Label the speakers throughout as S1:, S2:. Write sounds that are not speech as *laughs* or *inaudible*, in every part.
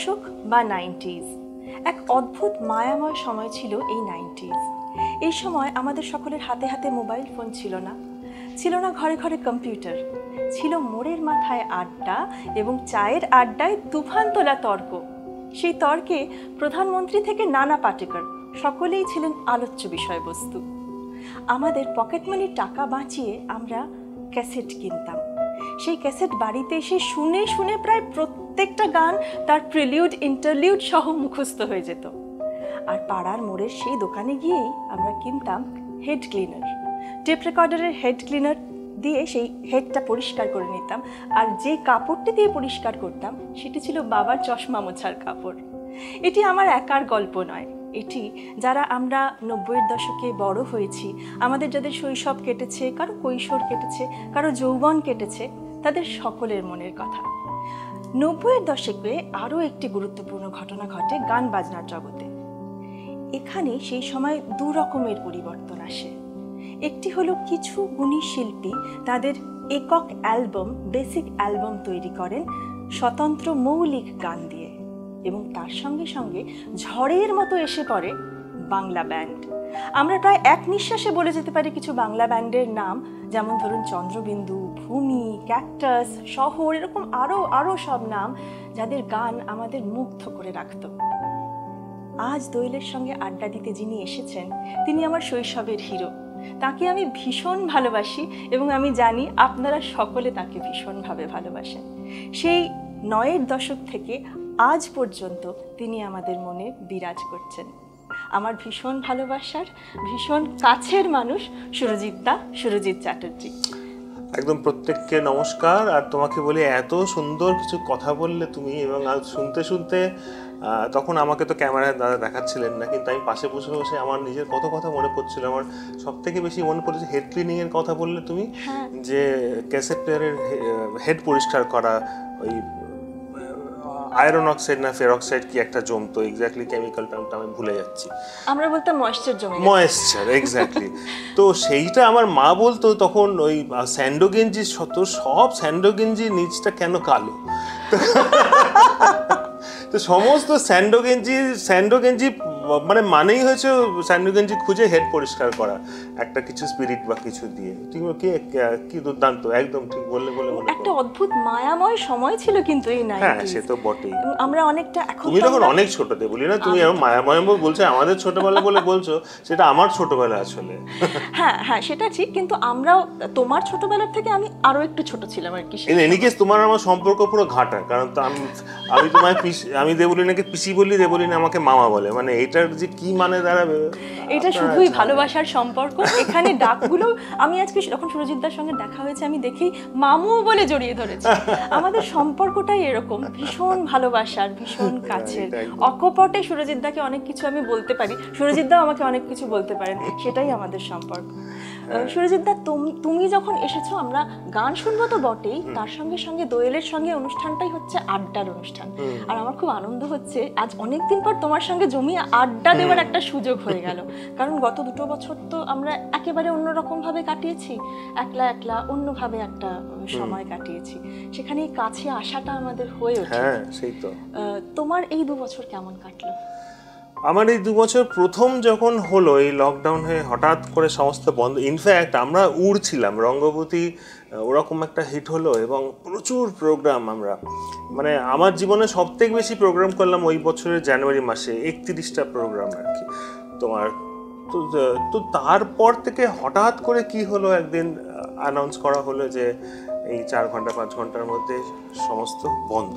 S1: দশক বা নাইনটিজ। এক অদ্ভুত মায়াময় সময় ছিল এই নাইনটিজ। এই সময় আমাদের সকলের হাতে হাতে মোবাইল ফোন ছিল না। ছিল না ঘরে ঘরে কম্পিউটার। ছিল মোড়ের মাথায় আড্ডা এবং চায়ের আড্ডায় তুফান তোলা তর্ক। সেই তর্কে প্রধানমন্ত্রী থেকে নানা পাটেকর, সকলেই ছিলেন আলোচ্য বিষয়বস্তু। আমাদের পকেট মানির টাকা বাঁচিয়ে আমরা ক্যাসেট কিনতাম। সেই ক্যাসেট বাড়িতে এসে শুনে শুনে প্রায় প্রত্যেকটা গান তার প্রিলিউড ইন্টারলিউড সহ মুখস্থ হয়ে যেত। আর পাড়ার মোড়ের সেই দোকানে গিয়েই আমরা কিনতাম হেড ক্লিনার টেপ রেকর্ডারের হেড ক্লিনার দিয়ে সেই হেডটা পরিষ্কার করে নিতাম। আর যে কাপড়টি দিয়ে পরিষ্কার করতাম, সেটি ছিল বাবার চশমা মোছার কাপড়। এটি আমার একার গল্প নয়। এটি যারা আমরা নব্বইয়ের দশকে বড় হয়েছি, আমাদের যাদের শৈশব কেটেছে, কারও কৈশোর কেটেছে, কারও যৌবন কেটেছে, তাদের সকলের মনের কথা। নব্বইয়ের দশকে আরও একটি গুরুত্বপূর্ণ ঘটনা ঘটে গান বাজনার জগতে। এখানে সেই সময় দু রকমের পরিবর্তন আসে। একটি হলো কিছু গুণী শিল্পী তাদের একক অ্যালবাম, বেসিক অ্যালবাম তৈরি করেন স্বতন্ত্র মৌলিক গান দিয়ে এবং তার সঙ্গে সঙ্গে ঝড়ের মতো এসে পড়ে বাংলা ব্যান্ড। আমরা প্রায় এক নিঃশ্বাসে বলে যেতে পারি কিছু বাংলা ব্যান্ডের নাম, যেমন ধরুন চন্দ্রবিন্দু, ভূমি, ক্যাকটাস, শহর, এরকম আরও আরও সব নাম যাদের গান আমাদের মুগ্ধ করে রাখত। আজ দোয়েলের সঙ্গে আড্ডা দিতে যিনি এসেছেন, তিনি আমার শৈশবের হিরো। তাকে আমি ভীষণ ভালোবাসি এবং আমি জানি আপনারা সকলে তাকে ভীষণভাবে ভালোবাসেন। সেই নয়ের দশক থেকে আজ পর্যন্ত তিনি আমাদের মনে বিরাজ করছেন। আমার ভীষণ ভালোবাসার ভীষণ কাছের মানুষ সুরজিৎ দা সুরজিৎ চ্যাটার্জি
S2: একদম প্রত্যেককে নমস্কার আর তোমাকে বলি এত সুন্দর কিছু কথা বললে তুমি এবং আজ শুনতে শুনতে তখন আমাকে তো ক্যামেরায় দাদা দেখাচ্ছিলেন না কিন্তু আমি পাশে বসে বসে আমার নিজের কত কথা মনে পড়ছিল আমার সব থেকে বেশি মনে পড়েছে হেড ক্লিনিং এর কথা বললে তুমি
S1: হ্যাঁ।
S2: যে ক্যাসেট প্লেয়ারের হেড পরিষ্কার করা ওই আয়রন অক্সাইড না ফেরক্সাইড কি একটা জমতো এক্স্যাক্টলি কেমিক্যাল টার্মটা আমি ভুলে যাচ্ছি।
S1: আমরা বলতাম ময়েশ্চার জমে।
S2: ময়েশ্চার এক্স্যাক্টলি তো সেইটা আমার মা বলতো তখন ওই স্যান্ডো গেঞ্জি শত সব স্যান্ডো গেঞ্জি নিচটা কেন কালো? তো সমস্ত স্যান্ডো গেঞ্জি স্যান্ডো গেঞ্জি মানে মানেই হয়েছে স্যান্ডো গেঞ্জি খুঁজে হেড পরিষ্কার করা একটা কিছু স্পিরিট বা কিছু দিয়ে। ঠিক কি কি দুর্দান্ত একদম ঠিক বললে বলে মনে
S1: একটা অদ্ভুত মায়াময় সময় ছিল কিন্তু এই
S2: হ্যাঁ সে তো বটেই।
S1: আমরা অনেকটা এখন
S2: তুমি তখন অনেক ছোট দে বলি না তুমি এরকম মায়াময় বলছো আমাদের ছোটবেলা বলে বলছো সেটা আমার ছোটবেলা আসলে।
S1: হ্যাঁ হ্যাঁ সেটা ঠিক কিন্তু আমরাও তোমার ছোটবেলার থেকে আমি আরও একটু ছোট ছিলাম আর কি
S2: ইন এনি কেস তোমার আমার সম্পর্ক পুরো ঘাটা কারণ তো আমি আমি তোমায় পিসি আমি দেবলিনাকে পিসি বলি দেবলিনা আমাকে মামা বলে মানে যে কি মানে দাঁড়াবে?
S1: এটা শুধুই ভালোবাসার সম্পর্ক। এখানে ডাকগুলো আমি আজকে যখন সুরজিৎদার সঙ্গে দেখা হয়েছে আমি দেখি মামু বলে জড়িয়ে ধরেছে। আমাদের সম্পর্কটাই এরকম ভীষণ ভালোবাসার ভীষণ কাছের।
S2: এটা একদম।
S1: অকপটে সুরজিৎদাকে অনেক কিছু আমি বলতে পারি। সুরজিৎদাও আমাকে অনেক কিছু বলতে পারেন সেটাই আমাদের সম্পর্ক। সুরজিৎদা তুমি যখন এসেছ আমরা গান শুনব তো বটেই তার সঙ্গে সঙ্গে দোয়েলের সঙ্গে অনুষ্ঠানটাই হচ্ছে আড্ডার অনুষ্ঠান। আর আমার খুব আনন্দ হচ্ছে আজ অনেকদিন পর তোমার সঙ্গে জমিয়ে আড্ডা দেওয়ার একটা সুযোগ হয়ে গেল। কারণ গত দুটো বছর তো আমরা একেবারে অন্যরকম ভাবে কাটিয়েছি একলা একলা অন্যভাবে একটা সময় কাটিয়েছি। সেখানে কাছে আসাটা আমাদের হয়ে ওঠে।
S2: হ্যাঁ সেই তো।
S1: তোমার এই দু বছর কেমন কাটলো?
S2: আমার এই দু বছর প্রথম যখন হলো এই লকডাউন হয়ে হঠাৎ করে সমস্ত বন্ধ ইনফ্যাক্ট আমরা উড়ছিলাম রঙ্গবতী ওরকম একটা হিট হলো এবং প্রচুর প্রোগ্রাম আমরা। মানে আমার জীবনে সব থেকে বেশি প্রোগ্রাম করলাম ওই বছরের জানুয়ারি মাসে, একত্রিশটা প্রোগ্রাম আর কি। তোমার, তো তো তারপর থেকে হঠাৎ করে কি হলো একদিন অ্যানাউন্স করা হলো যে এই চার ঘণ্টা, পাঁচ ঘণ্টার মধ্যে সমস্ত বন্ধ।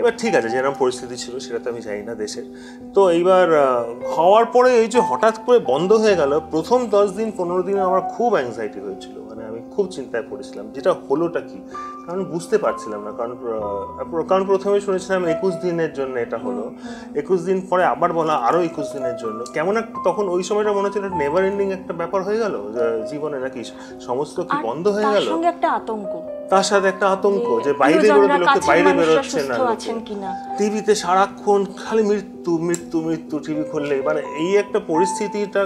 S2: এবার ঠিক আছে যেরকম পরিস্থিতি ছিল সেটা তো আমি জানি না দেশের। তো এইবার হওয়ার পরে এই যে হঠাৎ করে বন্ধ হয়ে গেল প্রথম দশ দিন পনেরো দিন আমার খুব অ্যাংজাইটি হয়েছিল। মানে আমি খুব চিন্তায় পড়েছিলাম যেটা হলোটা কি? কারণ বুঝতে পারছিলাম না কারণ কারণ প্রথমে শুনেছিলাম একুশ দিনের জন্য এটা হলো। একুশ দিন পরে আবার বলা আরও একুশ দিনের জন্য। কেমন একটা তখন ওই সময়টা মনে হচ্ছিল নেভার এন্ডিং একটা ব্যাপার হয়ে গেল জীবনে নাকি সমস্ত কি বন্ধ হয়ে গেল?
S1: একটা আতঙ্ক।
S2: তার সাথে একটা আতঙ্ক যে বাইরে বেরোতে লোকে বাইরে বেরোচ্ছে না
S1: আছেন কিনা?
S2: টিভিতে সারাক্ষণ খালি মৃত্যু মৃত্যু মৃত্যু টিভি খুললে। মানে এই একটা পরিস্থিতিটা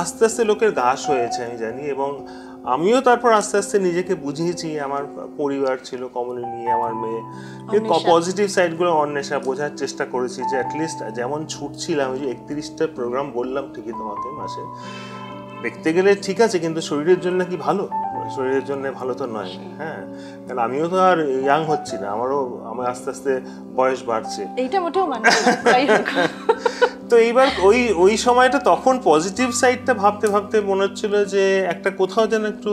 S2: আস্তে আস্তে লোকের ঘাস হয়েছে আমি জানি। এবং আমিও তারপর আস্তে আস্তে নিজেকে বুঝিয়েছি আমার পরিবার ছিল কমিউনিটি আমার মেয়ে। পজিটিভ সাইডগুলো অন্বেষা বোঝার চেষ্টা করেছি যে অ্যাটলিস্ট যেমন ছুটছিলাম ওই যে একত্রিশটা প্রোগ্রাম বললাম ঠিকই তোমাকে মাসে। দেখতে গেলে ঠিক আছে কিন্তু শরীরের জন্য কি ভালো? শরীরের জন্য ভালো তো নয় হ্যাঁ। কারণ আমিও তো আর ইয়াং হচ্ছি না আমারও আমার আস্তে আস্তে বয়স বাড়ছে।
S1: এইটা মোটেও মানে। *laughs*
S2: তো এইবার ওই ওই সময়টা তখন পজিটিভ সাইডটা ভাবতে ভাবতে মনে হচ্ছিল যে একটা কোথাও যেন একটু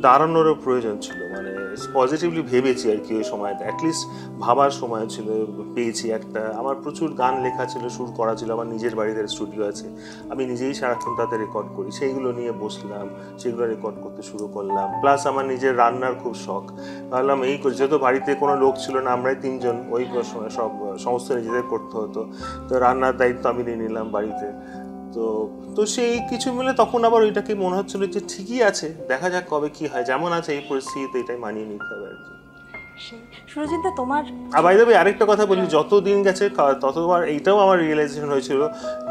S2: দাঁড়ানোরও প্রয়োজন ছিল। মানে পজিটিভলি ভেবেছি আর কি ওই সময়টা অ্যাটলিস্ট ভাবার সময় ছিল, পেয়েছি একটা। আমার প্রচুর গান লেখা ছিল, সুর করা ছিল, আমার নিজের বাড়িতে স্টুডিও আছে। আমি নিজেই সারাক্ষণ তাতে রেকর্ড করি। সেইগুলো নিয়ে বসলাম, সেগুলো রেকর্ড করতে শুরু করলাম। প্লাস আমার নিজের রান্নার খুব শখ। ভাবলাম এই যেহেতু বাড়িতে কোনো লোক ছিল না, আমরাই তিনজন, ওই সময় সব, সমস্ত নিজেদের করতে হতো। তো রান্নার দায়িত্ব আমি নিয়ে নিলাম বাড়িতে। তো তো সেই কিছু মিলে তখন আবার ওইটাকে মনে হচ্ছিল যে ঠিকই আছে দেখা যাক কবে কি হয় যেমন আছে এই পরিস্থিতিতে এটাই মানিয়ে নিতে হবে আর কি।
S1: সুরজিৎদা তোমার
S2: আবার দেবে আরেকটা কথা বলি যত দিন গেছে ততবার এইটাও আমার রিয়েলাইজেশন হয়েছিল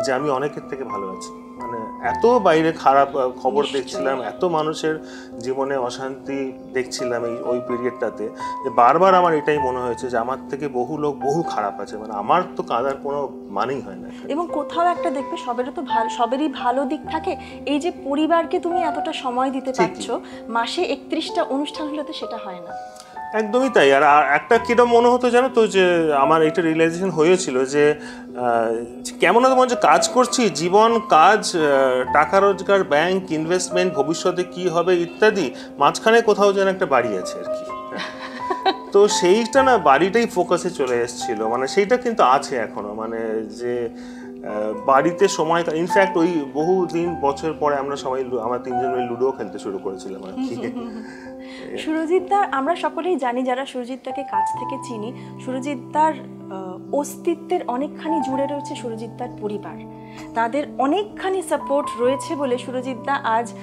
S2: যে আমি অনেকের থেকে ভালো আছি। মানে এত বাইরে খারাপ খবর দেখছিলাম এত মানুষের জীবনে অশান্তি দেখছিলাম এই ওই পিরিয়ডটাতে যে বারবার আমার এটাই মনে হয়েছে যে আমার থেকে বহু লোক বহু খারাপ আছে মানে আমার তো কাঁদার কোনো মানেই হয় না।
S1: এবং কোথাও একটা দেখবে সবেরও তো ভালো সবেরই ভালো দিক থাকে। এই যে পরিবারকে তুমি এতটা সময় দিতে। পারছ মাসে একত্রিশটা অনুষ্ঠান হলে তো সেটা হয় না।
S2: একদমই তাই। আর একটা কিরম মনে হতো জানো তো যে, আমার এটা রিয়েলাইজেশন হয়েছিল যে কেমন মনে যে কাজ করছি, জীবন, কাজ টাকা রোজগার ব্যাংক ইনভেস্টমেন্ট ভবিষ্যতে কি হবে ইত্যাদি, মাঝখানে কোথাও যেন একটা বাড়ি আছে আর কি। তো সেইটা না বাড়িটাই ফোকাসে চলে এসেছিল। মানে সেইটা কিন্তু আছে এখনও। মানে যে বাড়িতে সময় ইনফ্যাক্ট ওই বহু দিন বছর পরে আমরা সবাই আমরা তিনজন লুডো খেলতে শুরু করেছিলাম আর কি। *laughs*
S1: সুরজিৎদার আমরা সকলেই জানি যারা সুরজিৎদাকে কাছ থেকে চিনি সুরজিৎদার অস্তিত্বের অনেকখানি জুড়ে রয়েছে সুরজিৎদার পরিবার। তাদের অনেকখানি সাপোর্ট রয়েছে বলে সুরজিৎদা আজ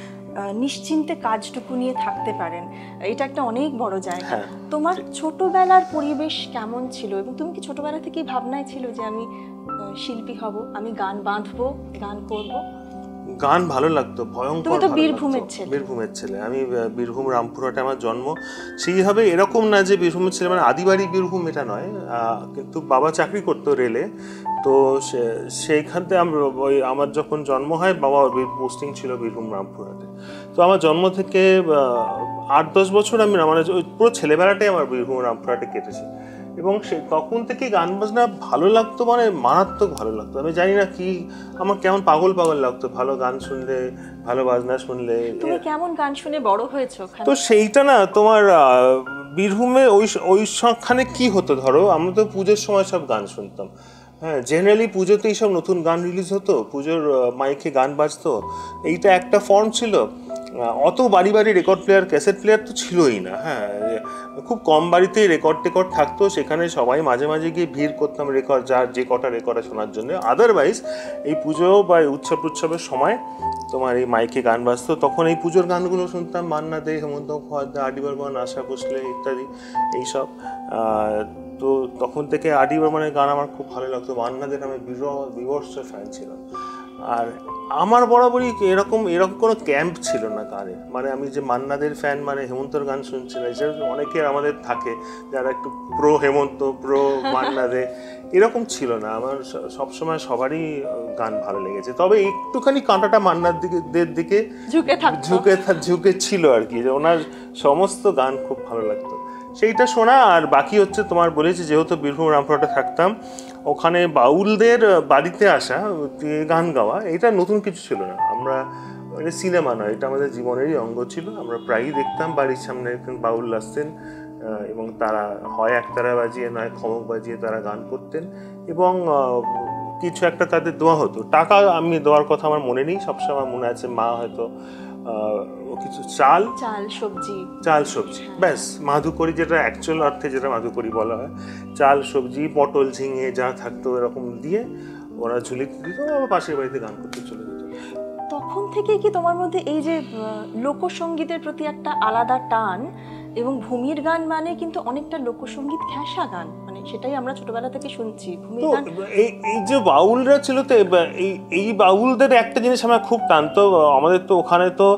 S1: নিশ্চিন্তে কাজটুকু নিয়ে থাকতে পারেন। এটা একটা অনেক বড় জায়গা।
S2: হ্যাঁ,
S1: তোমার ছোটবেলার পরিবেশ কেমন ছিল? এবং তুমি কি ছোটবেলা থেকেই ভাবনায় ছিল যে আমি শিল্পী হব আমি গান বাঁধবো গান করব?
S2: গান ভালো লাগতো ভয়ঙ্কর
S1: তুমি তো বীরভূমের ছেলে।
S2: বীরভূমের ছেলে। আমি বীরভূম রামপুরহাটে আমার জন্ম। সেইভাবে এরকম না যে বীরভূমের ছেলে মানে আদিবাড়ি বীরভূম এটা নয়। কিন্তু বাবা চাকরি করতো রেলে। তো সেইখান থেকে ওই আমার যখন জন্ম হয় বাবা পোস্টিং ছিল বীরভূম রামপুরহাটে। তো আমার জন্ম থেকে আট দশ বছর আমি মানে ওই পুরো ছেলেবেলাটাই আমার বীরভূম রামপুরহাটে কেটেছে। এবং সে তখন থেকে গান বাজনা ভালো লাগতো মানে মারাত্মক ভালো লাগতো। আমি জানি না কি আমার কেমন পাগল পাগল লাগতো ভালো গান শুনলে ভালো বাজনা শুনলে।
S1: তুমি কেমন গান শুনে বড় হয়েছো
S2: তো সেইটা না তোমার বীরভূমে ওই ওই সবখানে কি হতো ধরো? আমরা তো পুজোর সময় সব গান শুনতাম। হ্যাঁ জেনারেলি পুজোতেই সব নতুন গান রিলিজ হতো। পুজোর মাইকে গান বাজতো। এইটা একটা ফর্ম ছিল। অত বাড়ি বাড়ি রেকর্ড প্লেয়ার ক্যাসেট প্লেয়ার তো ছিলই না হ্যাঁ খুব কম বাড়িতেই রেকর্ড টেকর্ড থাকতো, সেখানে সবাই মাঝে মাঝে গিয়ে ভিড় করতাম রেকর্ড যার যে কটা রেকর্ডে শোনার জন্য। আদারওয়াইজ এই পুজো বা এই উৎসব উৎসবের সময় তোমার এই মাইকে গান বাজতো, তখন এই পুজোর গানগুলো শুনতাম, মান্না দে, হেমন্ত মুখোপাধ্যায় আডি বর্মন, আশা ভোসলে ইত্যাদি, এইসব। তো তখন থেকে আডি বর্মনের গান আমার খুব ভালো লাগতো। মান্নাদের আমি বির- বিভৎস ফ্যান ছিলাম। আর আমার বরাবরই এরকম এরকম কোনো ক্যাম্প ছিল না কারে। মানে আমি যে মান্নাদের ফ্যান মানে হেমন্তর গান শুনছি না যে অনেকে আমাদের থাকে যারা একটু প্রো হেমন্ত প্রো মান্নাদে এরকম ছিল না। আমার সবসময় সবারই গান ভালো লেগেছে। তবে একটুখানি কাঁটাটা মান্নার দিকে দিকে
S1: ঝুঁকে
S2: ঝুঁকে ঝুঁকে ছিল আর কি। যে ওনার সমস্ত গান খুব ভালো লাগতো। সেইটা শোনা, আর বাকি হচ্ছে তোমার বলেছি যেহেতু বীরভূম রামপুরহাটে থাকতাম, ওখানে বাউলদের বাড়িতে আসা গান গাওয়া, এটা নতুন কিছু ছিল না। আমরা মানে সিনেমা নয়, এটা আমাদের জীবনেরই অঙ্গ ছিল। আমরা প্রায়ই দেখতাম বাড়ির সামনে বাউল আসতেন এবং তারা হয় একতারা বাজিয়ে, নয় খমক বাজিয়ে তারা গান করতেন, এবং কিছু একটা তাদের দেওয়া হতো। টাকা আমি দেওয়ার কথা আমার মনে নেই, সবসময় মনে আছে মা হয়তো কিছু চাল?
S1: চাল সবজি।
S2: চাল সবজি। ব্যাস মাধুকরি যেটা অ্যাকচুয়াল অর্থে যেটা মাধুকরি বলা হয়। চাল সবজি পটল ঝিঙে যা থাকতো এরকম দিয়ে ওরা ঝুলিতে দিত আবার পাশের বাড়িতে গান করতে চলে যেত।
S1: তখন থেকে কি তোমার মধ্যে এই যে লোকসঙ্গীতের প্রতি একটা আলাদা টান এবং ভূমির গান মানে কিন্তু অনেকটা লোকসঙ্গীত ঘেঁষা গান? মানে সেটাই আমরা ছোটবেলা থেকে শুনছি।
S2: এই এই যে বাউলরা ছিল তো এই এই বাউলদের একটা জিনিস আমার খুব টানতো আমাদের তো ওখানে তো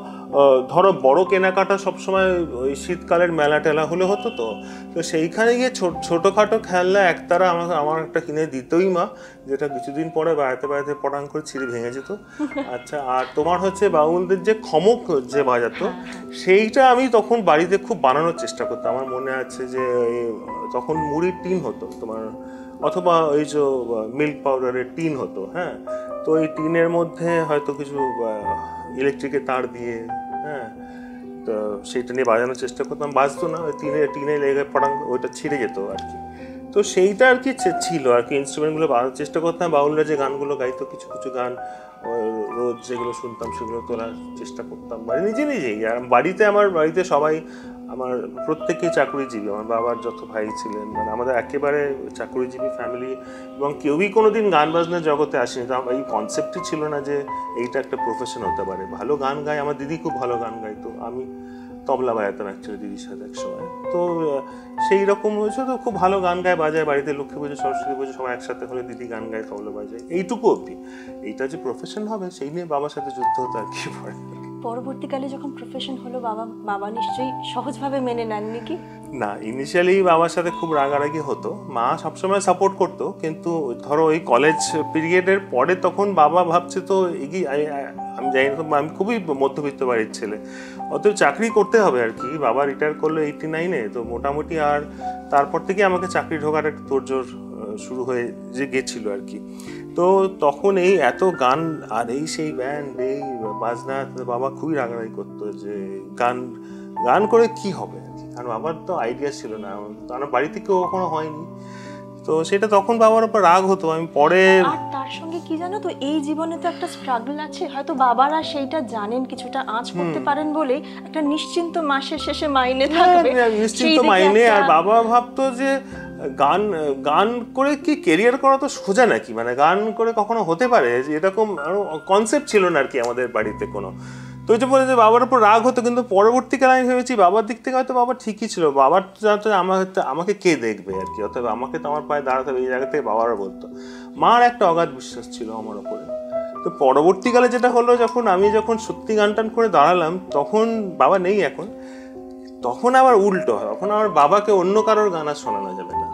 S2: ধরো বড় কেনাকাটা সবসময় ওই শীতকালের মেলা টেলা হলে হতো তো। তো সেইখানে গিয়ে ছোট ছোটোখাটো খেলনা একতারা আমাকে আমার একটা কিনে দিতই মা যেটা কিছুদিন পরে বেড়াতে বেড়াতে পটাং করে ছিঁড়ে ভেঙে যেত। *laughs* আচ্ছা আর তোমার হচ্ছে বাউলদের যে খমক যে বাজাতো সেইটা আমি তখন বাড়িতে খুব বানানোর চেষ্টা করতাম। আমার মনে আছে যে তখন মুড়ির টিন হতো, তোমার, অথবা ওই যে মিল্ক পাউডারের টিন হতো হ্যাঁ? তো এই টিনের মধ্যে হয়তো কিছু ইলেকট্রিকের তার দিয়ে হ্যাঁ? তো সেইটা নিয়ে বাজানোর চেষ্টা করতাম। বাজতো না, ওই টিনে টিনে লেগে পড়াং ওইটা ছিঁড়ে যেত আর কি। তো সেইটা আর কি ছিল আর কি ইনস্ট্রুমেন্টগুলো বাজানোর চেষ্টা করতাম। বাউলরা যে গানগুলো গাইতো, কিছু কিছু গান রোজ যেগুলো শুনতাম, সেগুলো তোলার চেষ্টা করতাম। বাড়ি নিজে নিজেই। আর বাড়িতে আমার, বাড়িতে সবাই আমার প্রত্যেকেই চাকরিজীবী। আমার বাবার যত ভাই ছিলেন মানে আমাদের একেবারে চাকরিজীবী ফ্যামিলি এবং কেউই কোনো দিন গান বাজনার জগতে আসেনি। তো আমার এই কনসেপ্টই ছিল না যে এইটা একটা প্রফেশন হতে পারে। ভালো গান গায়, আমার দিদি খুব ভালো গান গাইতো। আমি তবলা বাজাতাম অ্যাকচুয়ালি দিদির সাথে একসময়। তো সেই রকম হয়েছে তো, খুব ভালো গান গায়, বাজায়, বাড়িতে লক্ষ্মী পুজো, সরস্বতী পুজো, সবাই একসাথে হলে দিদি গান গায়, তবলা বাজায়। এইটুকু অবধি। এইটা যে প্রফেশন হবে, সেই নিয়ে বাবার সাথে যুদ্ধ হতো আর কি পরে।
S1: পরবর্তীকালে যখন প্রফেশন হলো বাবা বাবা নিশ্চয়ই সহজভাবে মেনে নেননি কি?
S2: না ইনিশিয়ালি বাবার সাথে খুব রাগারাগি হতো। মা সবসময় সাপোর্ট করতো কিন্তু ধরো ওই কলেজ পিরিয়ডের পরে তখন বাবা ভাবছে তো এগিয়ে আমি জানি না আমি খুবই মধ্যবিত্ত বাড়ির ছেলে। অতএব চাকরি করতে হবে আর কি। বাবা রিটায়ার করল এইটি নাইনে তো মোটামুটি আর তারপর থেকে আমাকে চাকরি ঢোকার একটা আহ, শুরু হয়ে যে গেছিল আর কি। তো তখন এই এত গান আর এই সেই ব্যান্ড এই বাজনা বাবা খুবই রাগারাগি করতো যে গান গান করে কি হবে? আর কি কারণ বাবার তো আইডিয়া ছিল না। আমার বাড়িতে কেউ কখনো হয়নি। তো সেটা তখন বাবার উপর রাগ হতো। আমি পরে
S1: তার সঙ্গে কি জানো তো এই জীবনে তো একটা স্ট্রাগল আছে। হয়তো বাবারা সেইটা জানেন কিছুটা আঁচ করতে পারেন বলেই একটা নিশ্চিন্ত মাসের শেষে মাইনে থাকবে।
S2: হ্যাঁ, নিশ্চিন্ত মাইনে। আর বাবা ভাবতো যে গান গান করে কি কেরিয়ার করা তো সোজা নাকি? মানে গান করে কখনো হতে পারে? এরকম কনসেপ্ট ছিল না আর কি আমাদের বাড়িতে কোনো। তো ওই যে বলে যে বাবার উপর রাগ হতো, কিন্তু পরবর্তীকালে আমি ভেবেছি বাবার দিক থেকে হয়তো বাবা ঠিকই ছিল। বাবার জানতো যে আমার আমাকে কে দেখবে আর কি? অতএব আমাকে তো আমার পায়ে দাঁড়াতে হবে, এই জায়গা থেকে বাবারা বলতো। মার একটা অগাধ বিশ্বাস ছিল আমার ওপরে তো পরবর্তীকালে যেটা হলো, যখন আমি যখন সত্যি গান টান করে দাঁড়ালাম, তখন বাবা নেই এখন। তখন আবার উল্টো হয় তখন আমার বাবাকে অন্য কারোর গান আর শোনানো যাবে না।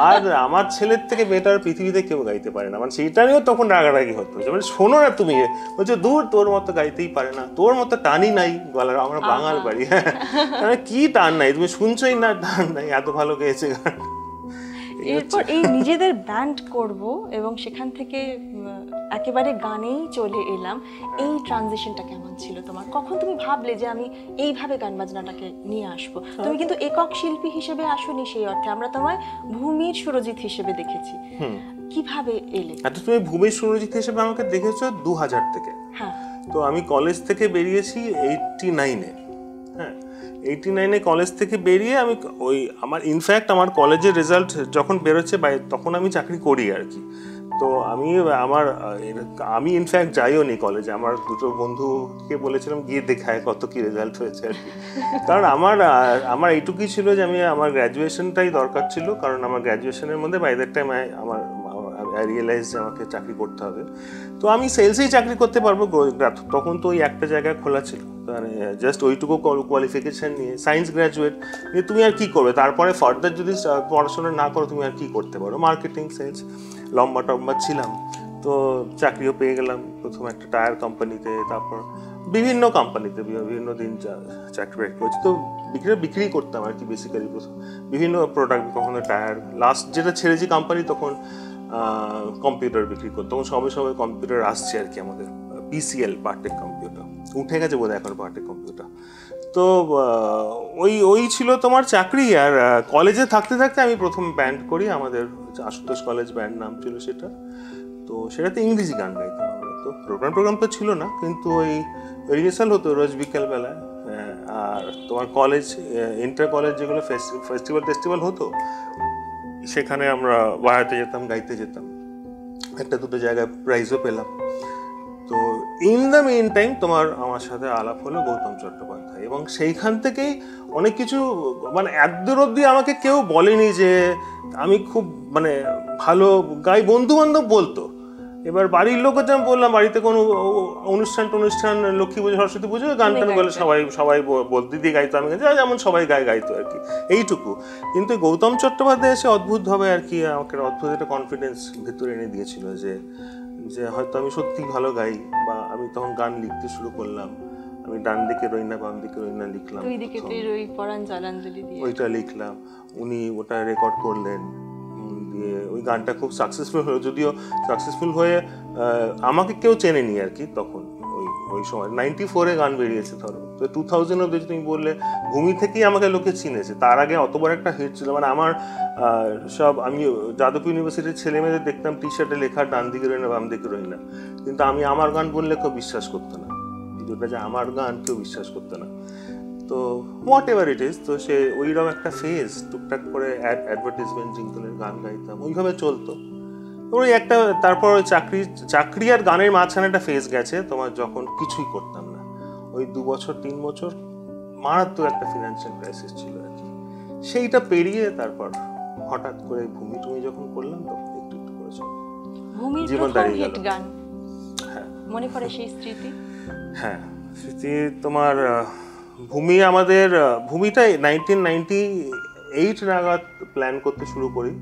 S2: আর আমার ছেলের থেকে বেটার পৃথিবীতে কেউ গাইতে পারে না মানে সেইটা নিয়েও তখন রাগারাগি হতো। মানে শোনো না তুমি। বলছো দূর তোর মতো গাইতেই পারে না তোর মতো টানই নাই। গলার আমরা বাঙাল বাড়ি। হ্যাঁ *laughs* মানে কি টান নাই তুমি শুনছোই না টান নাই এত ভালো গেয়েছে গান
S1: এরপর এই নিজেদের ব্যান্ড করব এবং সেখান থেকে একেবারে গানেই চলে এলাম। এই ট্রানজিশনটা কেমন ছিল তোমার? কখন তুমি ভাবলে যে আমি এইভাবে গান বাজনাটাকে নিয়ে আসব? তুমি কিন্তু একক শিল্পী হিসেবে আসোনি সেই অর্থে। আমরা তোমায় ভূমির সুরজিৎ হিসেবে দেখেছি। কীভাবে এলে?
S2: আচ্ছা তুমি ভূমির সুরজিৎ হিসেবে আমাকে দেখেছ দু হাজার থেকে।
S1: হ্যাঁ।
S2: তো আমি কলেজ থেকে বেরিয়েছি এইটটি নাইনে হ্যাঁ। এইটটি নাইনে কলেজ থেকে বেরিয়ে আমি ওই আমার ইনফ্যাক্ট আমার কলেজের রেজাল্ট যখন বেরোচ্ছে, বাই- তখন আমি চাকরি করি আর কি। তো আমি, আমার, আমি ইনফ্যাক্ট যাইও নি কলেজে আমার দুটো বন্ধুকে বলেছিলাম, গিয়ে দেখায় কত কি রেজাল্ট হয়েছে আর কি। কারণ আমার আমার এইটুকুই ছিল যে আমি, আমার গ্র্যাজুয়েশনটাই দরকার ছিল। কারণ আমার গ্র্যাজুয়েশনের মধ্যে বাই দ্যাট টাইম আমার রিয়েলাইজ যে আমাকে চাকরি করতে হবে। তো আমি সেলসেই চাকরি করতে পারব তখন তো ওই একটা জায়গায় খোলা ছিল। মানে জাস্ট ওইটুকু কোয়ালিফিকেশন নিয়ে সায়েন্স গ্র্যাজুয়েট নিয়ে তুমি আর কি করবে? তারপরে ফার্দার যদি পড়াশোনা না করো, তুমি আর কি করতে পারো? মার্কেটিং সেলস লম্বা টম্বা ছিলাম। তো চাকরিও পেয়ে গেলাম, প্রথম একটা টায়ার কোম্পানিতে তারপর বিভিন্ন কোম্পানিতে বিভিন্ন দিন চাকরি বাকরি করেছি। তো বিক্রি বিক্রি করতাম আর কি বেসিক্যালি প্রথম। বিভিন্ন প্রোডাক্ট কখনো টায়ার লাস্ট যেটা ছেড়েছি কোম্পানি তখন কম্পিউটার বিক্রি করতো। তখন সবে সবে কম্পিউটার আসছে আর কি আমাদের। পিসিএল পার্টেক কম্পিউটার উঠে গেছে বোধ এখন পার্টেক কম্পিউটার তো ওই ওই ছিল তোমার চাকরি। আর কলেজে থাকতে থাকতে আমি প্রথম ব্যান্ড করি। আমাদের আশুতোষ কলেজ ব্যান্ড নাম ছিল সেটা। তো সেটাতে ইংরেজি গান গাইতাম আমরা। তো প্রোগ্রাম প্রোগ্রাম তো ছিল না। কিন্তু ওই রিহার্সাল হতো রোজ বিকেলবেলায় আহ, আর তোমার কলেজ ইন্টার কলেজ যেগুলো ফেস্টিভ্যাল টেস্টিভ্যাল হতো সেখানে আমরা বাড়াতে যেতাম, গাইতে যেতাম। একটা দুটো জায়গায় প্রাইজও পেলাম। তো ইন দ্য মেইন টাইম তোমার আমার সাথে আলাপ হলো গৌতম চট্টোপাধ্যায় এবং সেইখান থেকেই অনেক কিছু মানে এতদূর অব্দি আমাকে কেউ বলেনি যে আমি খুব মানে ভালো গাই বন্ধু বান্ধব বলতো। এবার বাড়ির লোকের যেমন বললাম বাড়িতে কোনো অনুষ্ঠান টনুষ্ঠান লক্ষ্মী পুজো সরস্বতী পুজো গান টান বলে সবাই সবাই বল দিদি গাইতো আমি গাইতাম, যেমন সবাই গায়ে গাইতো আর কি। এইটুকু। কিন্তু গৌতম চট্টোপাধ্যায় এসে অদ্ভুতভাবে আর কি আমাকে অদ্ভুত একটা কনফিডেন্স ভেতরে এনে দিয়েছিল যে যে হয়তো আমি সত্যি ভালো গাই বা আমি তখন গান লিখতে শুরু করলাম। আমি ডান দিকে রই না বাম দিকে রই না লিখলাম ওইটা লিখলাম। উনি ওটা রেকর্ড করলেন। ওই গানটা খুব সাকসেসফুল হলো। যদিও সাকসেসফুল হয়ে আমাকে কেউ চেনেনি আর কি তখন, ওই ওই সময়। নাইনটি ফোরে গান বেরিয়েছে ধরো। তো টু থাউজেন্ড অব্দি তুমি বললে, ভূমি থেকেই আমাকে লোকে চিনেছে। তার আগে অত বড় একটা হিট ছিল। মানে আমার সব, আমি যাদবপুর ইউনিভার্সিটির ছেলে মেয়েদের দেখতাম টি শার্টে লেখা ডান দিকে রই না বাম দিকে রই না। কিন্তু আমি আমার গান বললে কেউ বিশ্বাস করতো না। যেটা যে আমার গান কেউ বিশ্বাস করতো না। তো হোয়াট এভার ইট ইজ তো সে ওইরকম একটা ফেজ টুকটাক করে অ্যাডভার্টিজমেন্ট জিঙ্গলের গান গাইতাম ওইভাবে চলতো। ওই একটা তারপর ওই চাকরি চাকরি আর গানের মাঝখানে একটা ফেজ গেছে তোমার যখন কিছুই করতাম না। ওই দু বছর তিন বছর মারাত্মক একটা ফিনান্সিয়াল ক্রাইসিস ছিল আর কি। সেইটা পেরিয়ে তারপর হঠাৎ করে ভূমি টুমি যখন করলাম তখন একটু একটু করে। জীবন দাঁড়িয়ে গেল। হ্যাঁ।
S1: মনে পড়ে সেই স্মৃতি?
S2: হ্যাঁ। স্মৃতি তোমার ভূমি আমাদের ভূমিটা নাইনটিন নাইনটি এইট নাগাদ প্ল্যান করতে শুরু করি।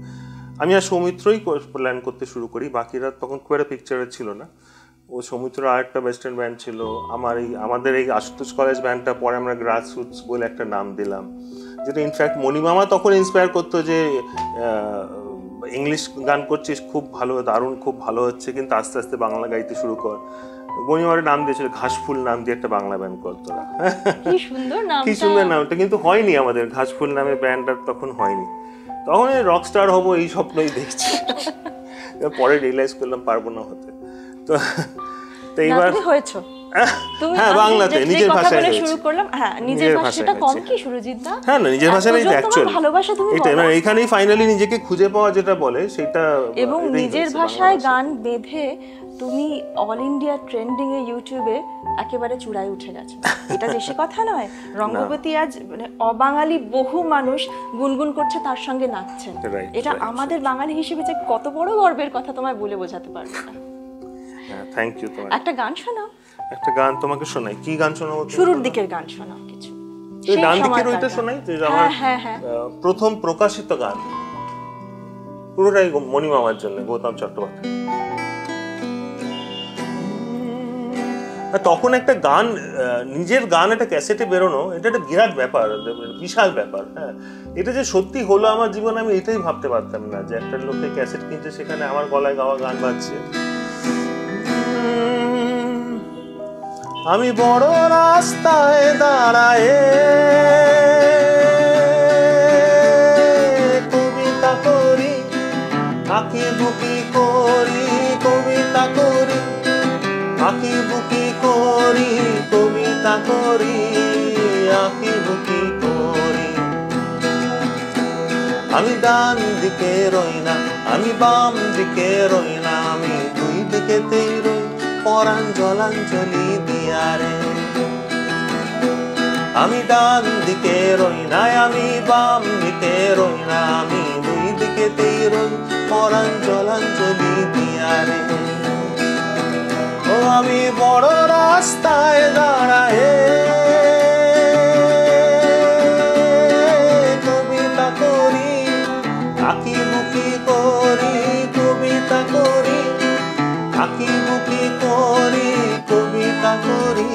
S2: আমি আর সৌমিত্রই প্ল্যান করতে শুরু করি। বাকিরা তখন খুব একটা পিকচারে ছিল না। ও সৌমিত্র আর একটা ওয়েস্টার্ন ব্যান্ড ছিল। আমার এই, আমাদের এই আশুতোষ কলেজ ব্যান্ডটা পরে আমরা গ্রাস রুটস বলে একটা নাম দিলাম। যেটা ইনফ্যাক্ট মণিমামা তখন ইন্সপায়ার করতো যে ইংলিশ গান করছিস, খুব ভালো, দারুণ, খুব ভালো হচ্ছে, কিন্তু আস্তে আস্তে বাংলা গাইতে শুরু কর। মণিমামার নাম দিয়েছিল ঘাসফুল নাম দিয়ে একটা বাংলা ব্যান্ড কর তোরা
S1: কি সুন্দর
S2: কি
S1: নামটা
S2: সুন্দর নামটা কিন্তু হয়নি আমাদের। ঘাসফুল নামে ব্যান্ড আর তখন হয়নি। তখন রকস্টার হব এই স্বপ্নই দেখছি। পরে রিয়েলাইজ করলাম পারব না হতে। তো তো এইবার
S1: হয়েছো।
S2: হ্যাঁ বাংলাতে নিজের ভাষায়।
S1: শুরু করলাম হ্যাঁ নিজের
S2: নিজের
S1: ভাষা
S2: ভাষায়
S1: সেটা কম কি সুরজিৎ দা?
S2: হ্যাঁ না নিজের ভাষা নেই
S1: এতজন
S2: অ্যাকচুয়ালি
S1: ভালোবাসা তুমি
S2: এটা মানে এখানেই ফাইনালি নিজেকে খুঁজে পাওয়া যেটা বলে সেটা
S1: এবং নিজের ভাষায়। গান বেঁধে তুমি অল ইন্ডিয়া ট্রেন্ডিং এ ইউটিউবে একেবারে চূড়ায় উঠে গেছো। এটা সে কথা নয়। *laughs* রঙ্গবতী আজ মানে অবাঙালি বহু মানুষ গুনগুন করছে তার সঙ্গে নাচছেন। এটা আমাদের বাঙালি হিসেবে যে কত বড় গর্বের কথা তোমায় বলে বোঝাতে পারব না।
S2: হ্যাঁ থ্যাংক ইউ তোমার
S1: একটা গান শোনাও।
S2: একটা গান তোমাকে শোনাই। কি গান শোনাবো
S1: শুরুর দিকের গান শোনাও কিছু।
S2: এই ডান দিকের ওইটা
S1: গান।
S2: শোনাই যে
S1: হ্যাঁ
S2: আমার
S1: হ্যাঁ হ্যাঁ
S2: প্রথম প্রকাশিত গান। পুরোটাই মণিমামার জন্য গৌতম চট্টোপাধ্যায় তখন একটা গান নিজের গান, একটা ক্যাসেটে বেরোনো, এটা একটা বিরাট ব্যাপার, বিশাল ব্যাপার হ্যাঁ। এটা যে সত্যি হলো আমার জীবনে, আমি এটাই ভাবতে পারতাম না যে একটা লোকে ক্যাসেট কিনছে, সেখানে আমার গলায় গাওয়া গান বাজছে। আমি বড় রাস্তায় দাঁড়ায়, কবিতা করি, আঁকি বুকি করি, কবিতা করি, আঁকি বুকি কবিতা করি, আঁকি বুকি করি। আমি ডান দিকে রই না, আমি বাম দিকে রই না, আমি দুই দিকেতেই রই পরাণ জলাঞ্জলি দিয়ারে। আমি ডান দিকে রই না, আমি বাম দিকে রই না, আমি দুই দিকেতেই রই পরাণ জলাঞ্জলি দিয়ারে। ও আমি বড় রাস্তায় দাঁড়ায়। কবিতা করি, আঁকি বুকি করি কবিতা করি, আঁকি বুকি করি কবিতা করি,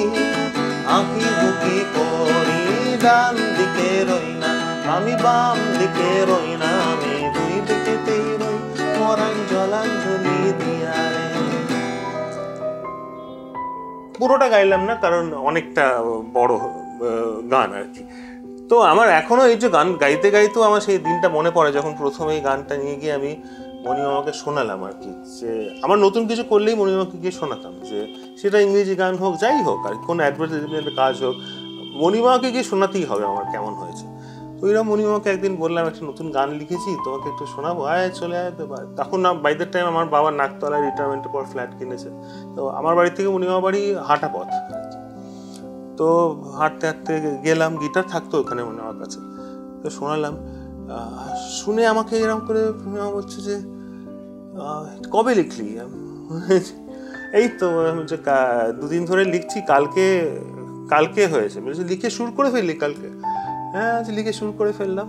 S2: আঁকি বুকি করি। ডান দিকে রই না আমি, বাম দিকে রই না আমি, দুই দিকেতেই রই মরান জলাঞ্জলি দিয়ারে পুরোটা গাইলাম না, কারণ অনেকটা বড় গান আর কি। তো আমার এখনও এই যে গান গাইতে গাইতেও আমার সেই দিনটা মনে পড়ে, যখন প্রথম এই গানটা নিয়ে গিয়ে আমি মণিমামাকে শোনালাম আর কি, যে আমার নতুন কিছু করলেই মণিমামাকে গিয়ে শোনাতাম, যে সেটা ইংরেজি গান হোক, যাই হোক, আর কোনো অ্যাডভার্টাইজমেন্টের কাজ হোক মণিমামাকে গিয়ে শোনাতেই হবে আমার, কেমন হয়েছে। ওইরকম মণিমামাকে একদিন বললাম, একটা নতুন গান লিখেছি, তোমাকে একটু শোনাবো। আয়, চলে আয়, তো তখন না বাইদের টাইম আমার বাবা নাকতলায় রিটায়ারমেন্টের পর ফ্ল্যাট কিনেছে। তো আমার বাড়ি থেকে মণিমামা বাড়ি হাঁটা পথ। তো হাঁটতে হাঁটতে গেলাম গিটার থাকতো ওখানে মনে আমার কাছে। তো শোনালাম শুনে আমাকে এরকম করে বলছে যে কবে লিখলি? এই তো যে দুদিন ধরে লিখছি, কালকে কালকে হয়েছে। লিখে শুরু করে ফেললি কালকে? হ্যাঁ আজ লিখে শুরু করে ফেললাম।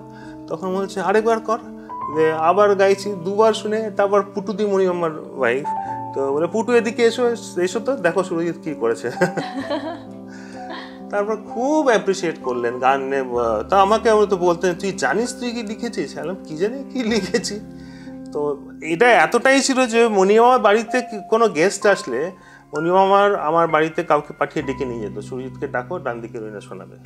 S2: তখন বলছে, আরেকবার কর। যে আবার গাইছি, দুবার শুনে তারপর পুটুদি মণি আমার ওয়াইফ তো বলে, পুটু, এদিকে এসো এসো তো, দেখো সুরজিৎ কি করেছে। তারপর খুব অ্যাপ্রিসিয়েট করলেন গান তা আমাকে আমরা তো বলতেন, তুই জানিস তুই কি লিখেছিস? আমি কি জানি কি লিখেছি? তো এটা এতটাই ছিল যে মণিমামার বাড়িতে কোনো গেস্ট আসলে মণিমামার আমার বাড়িতে কাউকে পাঠিয়ে ডেকে নিয়ে যেত। সুরজিৎকে ডাকো ডান দিকে রইনা শোনাবে।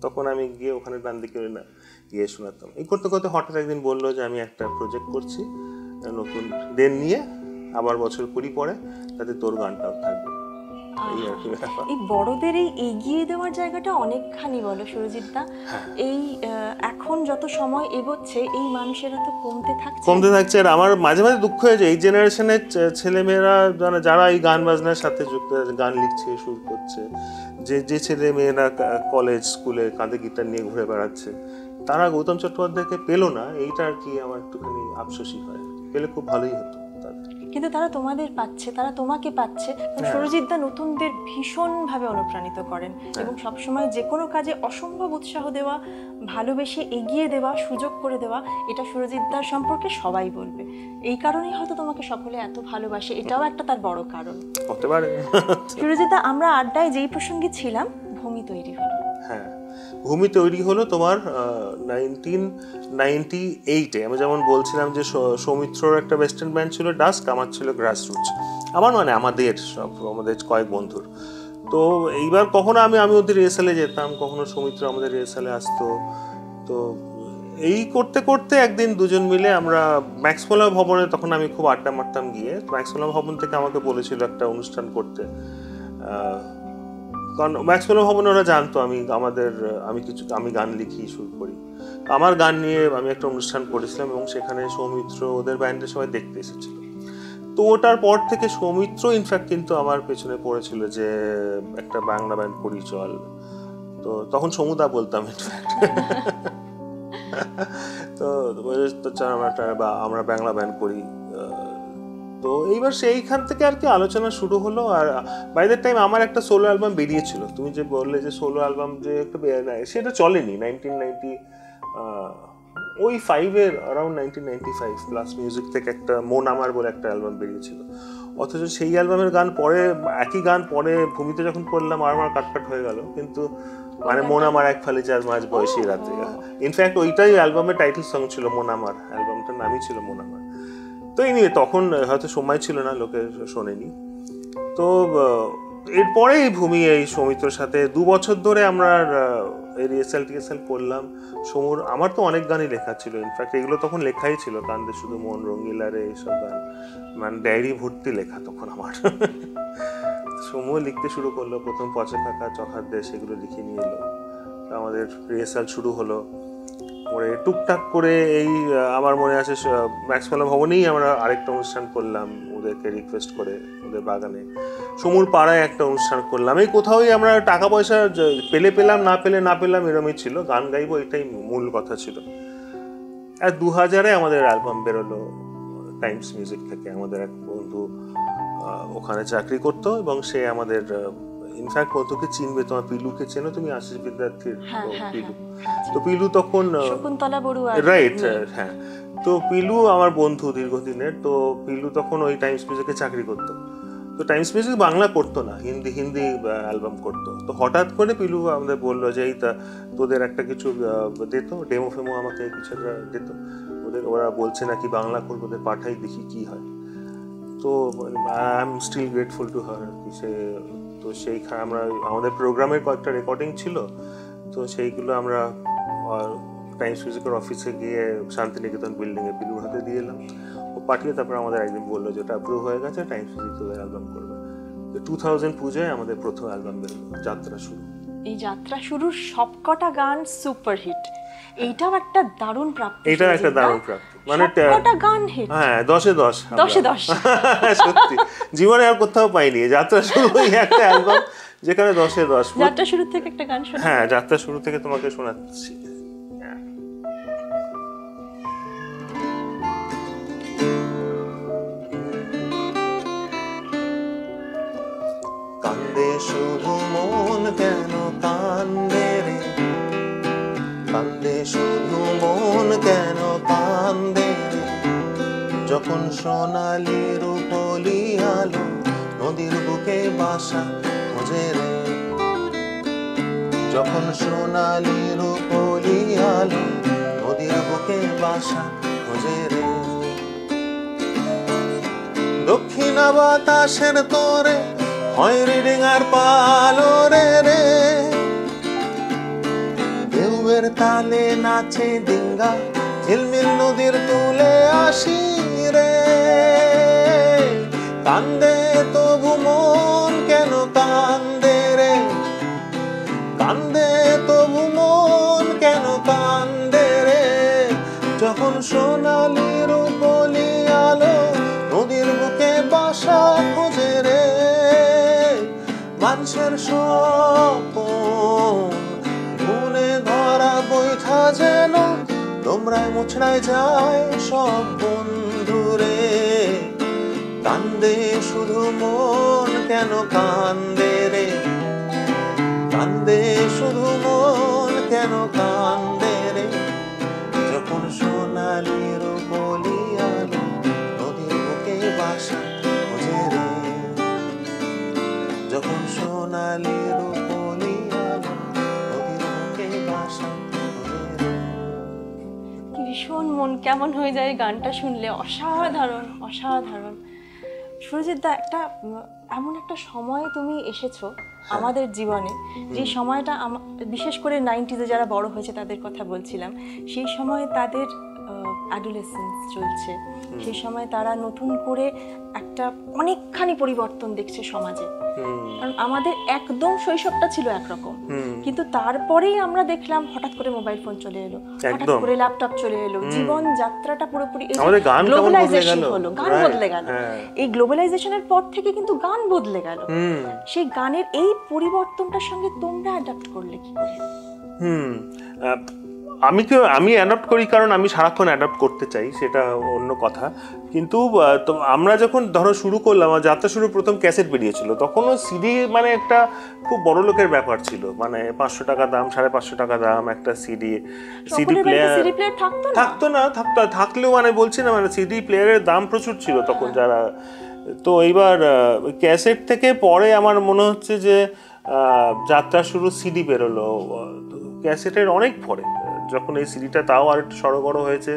S2: তখন আমি গিয়ে ওখানে ডান দিকে না গিয়ে শোনাতাম। এই করতে করতে হঠাৎ একদিন বলল যে, আমি একটা প্রজেক্ট করছি, নতুন দেন নিয়ে আবার বছর কুড়ি পরে তাতে তোর গানটাও থাকবে। *laughs* এই
S1: বড়দের এই এগিয়ে দেওয়ার জায়গাটা অনেকখানি বলো সুরজিৎ দা। এই এখন যত সময় এগোচ্ছে এই মানুষেরা তো কমতে থাকছে।
S2: কমতে থাকছে। আর আমার মাঝে মাঝে দুঃখ হয়ে যায় এই জেনারেশনের ছেলেমেয়েরা যারা যারা এই গান বাজনার সাথে যুক্ত গান লিখছে সুর করছে যে যে ছেলে মেয়েরা কলেজ স্কুলে কাঁধে গিটার নিয়ে ঘুরে বেড়াচ্ছে তারা গৌতম চট্টোপাধ্যায়কে পেল না। এইটা আর কি আমার একটুখানি আফসোসই হয়। পেলে খুব ভালোই হতো।
S1: কিন্তু তারা তোমাদের পাচ্ছে তারা তোমাকে পাচ্ছে।
S2: হ্যাঁ।
S1: সুরজিৎ দা নতুনদের ভীষণভাবে অনুপ্রাণিত করেন
S2: হ্যাঁ।
S1: এবং সবসময় যে কোনো কাজে অসম্ভব উৎসাহ দেওয়া ভালোবেসে এগিয়ে দেওয়া সুযোগ করে দেওয়া এটা সুরজিৎ দার সম্পর্কে সবাই বলবে। এই কারণেই হয়তো তোমাকে সকলে এত ভালোবাসে এটাও একটা তার বড় কারণ।
S2: হতে পারে।
S1: সুরজিৎ দা আমরা আড্ডায় যেই প্রসঙ্গে ছিলাম ভূমি তৈরি হলো।
S2: হ্যাঁ। ভূমি তৈরি হলো তোমার নাইনটিন নাইনটি এইটে আমি যেমন বলছিলাম যে সৌমিত্রর একটা ওয়েস্টার্ন ব্যান্ড ছিল ডাস্ক আমার ছিল গ্রাস রুটস আমার মানে আমাদের, সব আমাদের কয়েক বন্ধুর। তো এইবার কখনো আমি আমি ওদের রিহার্সালে যেতাম, কখনো সৌমিত্র আমাদের রিহার্সালে আসতো। তো এই করতে করতে একদিন দুজন মিলে আমরা ম্যাক্সমোলা ভবনে তখন আমি খুব আড্ডা মারতাম গিয়ে। ম্যাক্সমোলা ভবন থেকে আমাকে বলেছিল একটা অনুষ্ঠান করতে। কারণ ম্যাক্সমোলা ভবনে ওরা জানতো আমি আমাদের আমি কিছু আমি গান লিখি শুরু করি। আমার গান নিয়ে আমি একটা অনুষ্ঠান করেছিলাম এবং সেখানে সৌমিত্র ওদের ব্যান্ডের সবাই দেখতে এসেছিল। তো ওটার পর থেকে সৌমিত্র ইনফ্যাক্ট কিন্তু আমার পেছনে পড়েছিল যে একটা বাংলা ব্যান্ড করি চল তো তখন সমুদা বলতাম ইনফ্যাক্ট *laughs* তো আমরা একটা- বা আমরা বাংলা ব্যান্ড করি। তো এইবার সেইখান থেকে আর কি আলোচনা শুরু হলো আর বাই দ্য টাইম আমার একটা সোলো অ্যালবাম বেরিয়েছিল। তুমি যে বললে যে সোলো অ্যালবাম যে একটা সেটা চলেনি নাইনটিন নাইনটি ওই ফাইভের around nineteen ninety five plus music থেকে একটা মন আমার বলে একটা অ্যালবাম বেরিয়েছিল। অথচ সেই অ্যালবামের গান পরে, একই গান পরে ভূমিতে যখন করলাম আর আমার কাটকাট হয়ে গেল। কিন্তু মানে মন আমার এক ফালে চার মাঝ বয়সী রাতে ইনফ্যাক্ট ওইটাই অ্যালবামের টাইটেল সং ছিল, মন আমার। অ্যালবামটার নামই ছিল মন আমার। তো এই নিয়ে তখন হয়তো সময় ছিল না, লোকে শোনেনি। তো এরপরে এই ভূমি এই সৌমিত্রর সাথে দু বছর ধরে আমরা এই রিহার্সাল টিহার্সাল করলাম সমুর, আমার তো অনেক গানই লেখা ছিল। ইনফ্যাক্ট এগুলো তখন লেখাই ছিল, কান্দে শুধু মন, রঙ্গিলারে এইসব গান। মানে ডায়েরি ভর্তি লেখা তখন আমার। *laughs* সমু লিখতে শুরু করল, প্রথম পচে থাকা চখার দেশ, এগুলো লিখে নিয়ে এলো। আমাদের রিহার্সাল শুরু হলো। পরে টুকটাক করে এই আমার মনে আছে ম্যাক্সমেলা ভবনেই আমরা আরেকটা অনুষ্ঠান করলাম ওদেরকে রিকোয়েস্ট করে, ওদের বাগানে। সমুর পাড়ায় একটা অনুষ্ঠান করলাম। এই কোথাওই আমরা টাকা পয়সা পেলে পেলাম, না পেলে না পেলাম, এরমই ছিল। গান গাইবো এটাই মূল কথা ছিল। আর দু হাজারে আমাদের অ্যালবাম বেরোলো টাইমস মিউজিক থেকে। আমাদের এক বন্ধু ওখানে চাকরি করতো এবং সে আমাদের ইনফ্যাক্ট বন্ধুকে চিনবে? তোমার পিলুকে চেনো তুমি আশিস বিদ্যার্থীর?
S1: হ্যাঁ, হ্যাঁ,
S2: পিলু।
S1: হ্যাঁ।
S2: তো পিলু তখন
S1: শকুন্তলা বড়ুয়া
S2: রাইট হ্যাঁ। তো পিলু আমার বন্ধু দীর্ঘদিনের তো পিলু তখন ওই টাইমস মিউজিকে চাকরি করতো। তো টাইমস মিউজিক বাংলা করতো না হিন্দি হিন্দি অ্যালবাম করতো। তো হঠাৎ করে পিলু আমাদের বলল যে এই তা তোদের একটা কিছু দিত ডেমো ফেমো আমাকে কিছু একটা দিত। ওদের ওরা বলছে নাকি বাংলা করব ওদের পাঠাই দেখি কি হয়। তো I am still grateful to her সে তো সেইখানে আমরা আমাদের প্রোগ্রামের কয়েকটা রেকর্ডিং ছিল। তো সেইগুলো আমরা টাইমস মিউজিকের অফিসে গিয়ে শান্তিনিকেতন বিল্ডিংয়ে পিলুর হাতে দিয়ে এলাম। ও পাঠিয়ে তারপর আমাদের একদিন বলল যে ওটা অ্যাপ্রুভ হয়ে গেছে টাইমস মিউজিক তোদের অ্যালবাম করবে। তো টু থাউজেন্ড পুজোয় আমাদের প্রথম অ্যালবাম বেরোলো যাত্রা শুরু।
S1: এই যাত্রা শুরুর সবকটা গান সুপার হিট এইটাও একটা দারুণ প্রাপ্তি
S2: এইটাও একটা। দারুণ প্রাপ্তি। মানে
S1: গান হিট
S2: হ্যাঁ দশে দশ।
S1: দশে দশ। *laughs*
S2: সত্যি জীবনে আর কোথাও পাইনি যাত্রা শুরু ওই একটা অ্যালবাম যেখানে দশে দশ
S1: যাত্রা শুরু থেকে একটা গান শোনা
S2: হ্যাঁ যাত্রা শুরু থেকে তোমাকে শোনাচ্ছি। কান্দে শুধু মন কেন সোনালি রূপলি আলো নদীর বুকে বাসা খোঁজে রে। যখন সোনালি রূপলি আলো নদীর বুকে বাসা খোঁজে রে। দক্ষিণা বাতাসের তোরে, হয় রিডিং আর পালো রে। রে ঢেউয়ের তালে নাচে ডিঙ্গা, ঝিলমিল নদীর তুলে আসি। রে কান্দে তবু মন কেন কান্দে রে? কান্দে তবু মন কেন কান্দে রে? যখন সোনালি রূপলি আলো নদীর বুকে বাসা খোঁজে রে, মানুষের স্বপন মনে ধরা বৈঠা যেন, তোমরা মুছড়ায় যায় সব বন্ধুরে। কান্দে, শুধু মন কেন কান্দে রে? কান্দে, শুধু মন কেন কান্দে রে? যখন সোনালি রূপলি আলো নদীর বুকে বাসা খোঁজে রে। যখন সোনালি রূপলি আলো নদীর বুকে বাসা
S1: ভীষণ মন কেমন হয়ে যায়? গানটা শুনলে অসাধারণ অসাধারণ। সুরজিৎ দা একটা এমন একটা সময়ে তুমি এসেছ আমাদের জীবনে যে সময়টা বিশেষ করে নাইনটিজে যারা বড় হয়েছে তাদের কথা বলছিলাম সেই সময়ে তাদের অ্যাডোলেসেন্স চলছে। সেই সময় তারা নতুন করে একটা অনেকখানি পরিবর্তন দেখছে সমাজে। কারণ আমাদের একদম শৈশবটা ছিল একরকম। কিন্তু তারপরেই আমরা দেখলাম হঠাৎ করে মোবাইল ফোন চলে এলো। হঠাৎ করে ল্যাপটপ চলে এলো। জীবন যাত্রাটা পুরোপুরি এই যে
S2: আমাদের গান কেমন বদলে
S1: globalization
S2: গেল।
S1: হলো গান বদলে গেল।
S2: হ্যাঁ।
S1: এই গ্লোবালাইজেশনের পর থেকে কিন্তু গান বদলে গেল। সেই গানের এই পরিবর্তনটার সঙ্গে তোমরা অ্যাডাপ্ট করলে কি করে?
S2: হুম। আমি তো আমি অ্যাডাপ্ট করি কারণ আমি সারাক্ষণ অ্যাডাপ্ট করতে চাই সেটা অন্য কথা। কিন্তু তো আমরা যখন ধরো শুরু করলাম যাত্রা শুরু প্রথম ক্যাসেট বেরিয়েছিল তখনও সিডি মানে একটা খুব বড় লোকের ব্যাপার ছিল। মানে পাঁচশো টাকা দাম সাড়ে পাঁচশো টাকা দাম একটা সিডি সিডি প্লেয়ার
S1: থাকতো না?
S2: থাকতো থাকলেও মানে বলছি না মানে সিডি প্লেয়ারের দাম প্রচুর ছিল তখন যারা। তো এইবার ক্যাসেট থেকে পরে আমার মনে হচ্ছে যে যাত্রা শুরু সিডি বেরোলো ক্যাসেটের অনেক পরে। যখন এই সিডিটা তাও আর একটু সড়গড় হয়েছে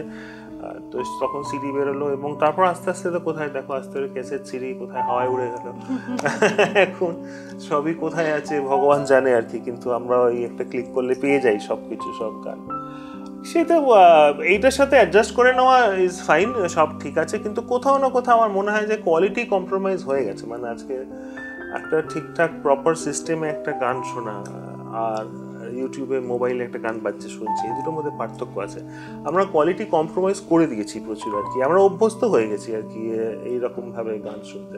S2: তো তখন সিডি বেরোলো এবং তারপর আস্তে আস্তে তো কোথায় দেখো আস্তে আস্তে ক্যাসেট সিঁড়ি কোথায় হাওয়ায় উড়ে গেল। *laughs* এখন সবই কোথায় আছে ভগবান জানে আর কি কিন্তু আমরা ওই একটা ক্লিক করলে পেয়ে যাই সব কিছু সব গান। সেটা এইটার সাথে অ্যাডজাস্ট করে নেওয়া ইজ ফাইন সব ঠিক আছে কিন্তু কোথাও না কোথাও আমার মনে হয় যে কোয়ালিটি কম্প্রোমাইজ হয়ে গেছে। মানে আজকে একটা ঠিকঠাক প্রপার সিস্টেমে একটা গান শোনা আর ইউটিউবে মোবাইলে একটা গান বাজছে শুনছি। এই দুটোর মধ্যে পার্থক্য আছে। আমরা কোয়ালিটি কম্প্রোমাইজ করে দিয়েছি প্রচুর আর কি। আমরা অভ্যস্ত হয়ে গেছি আর কি এইরকম ভাবে গান শুনতে।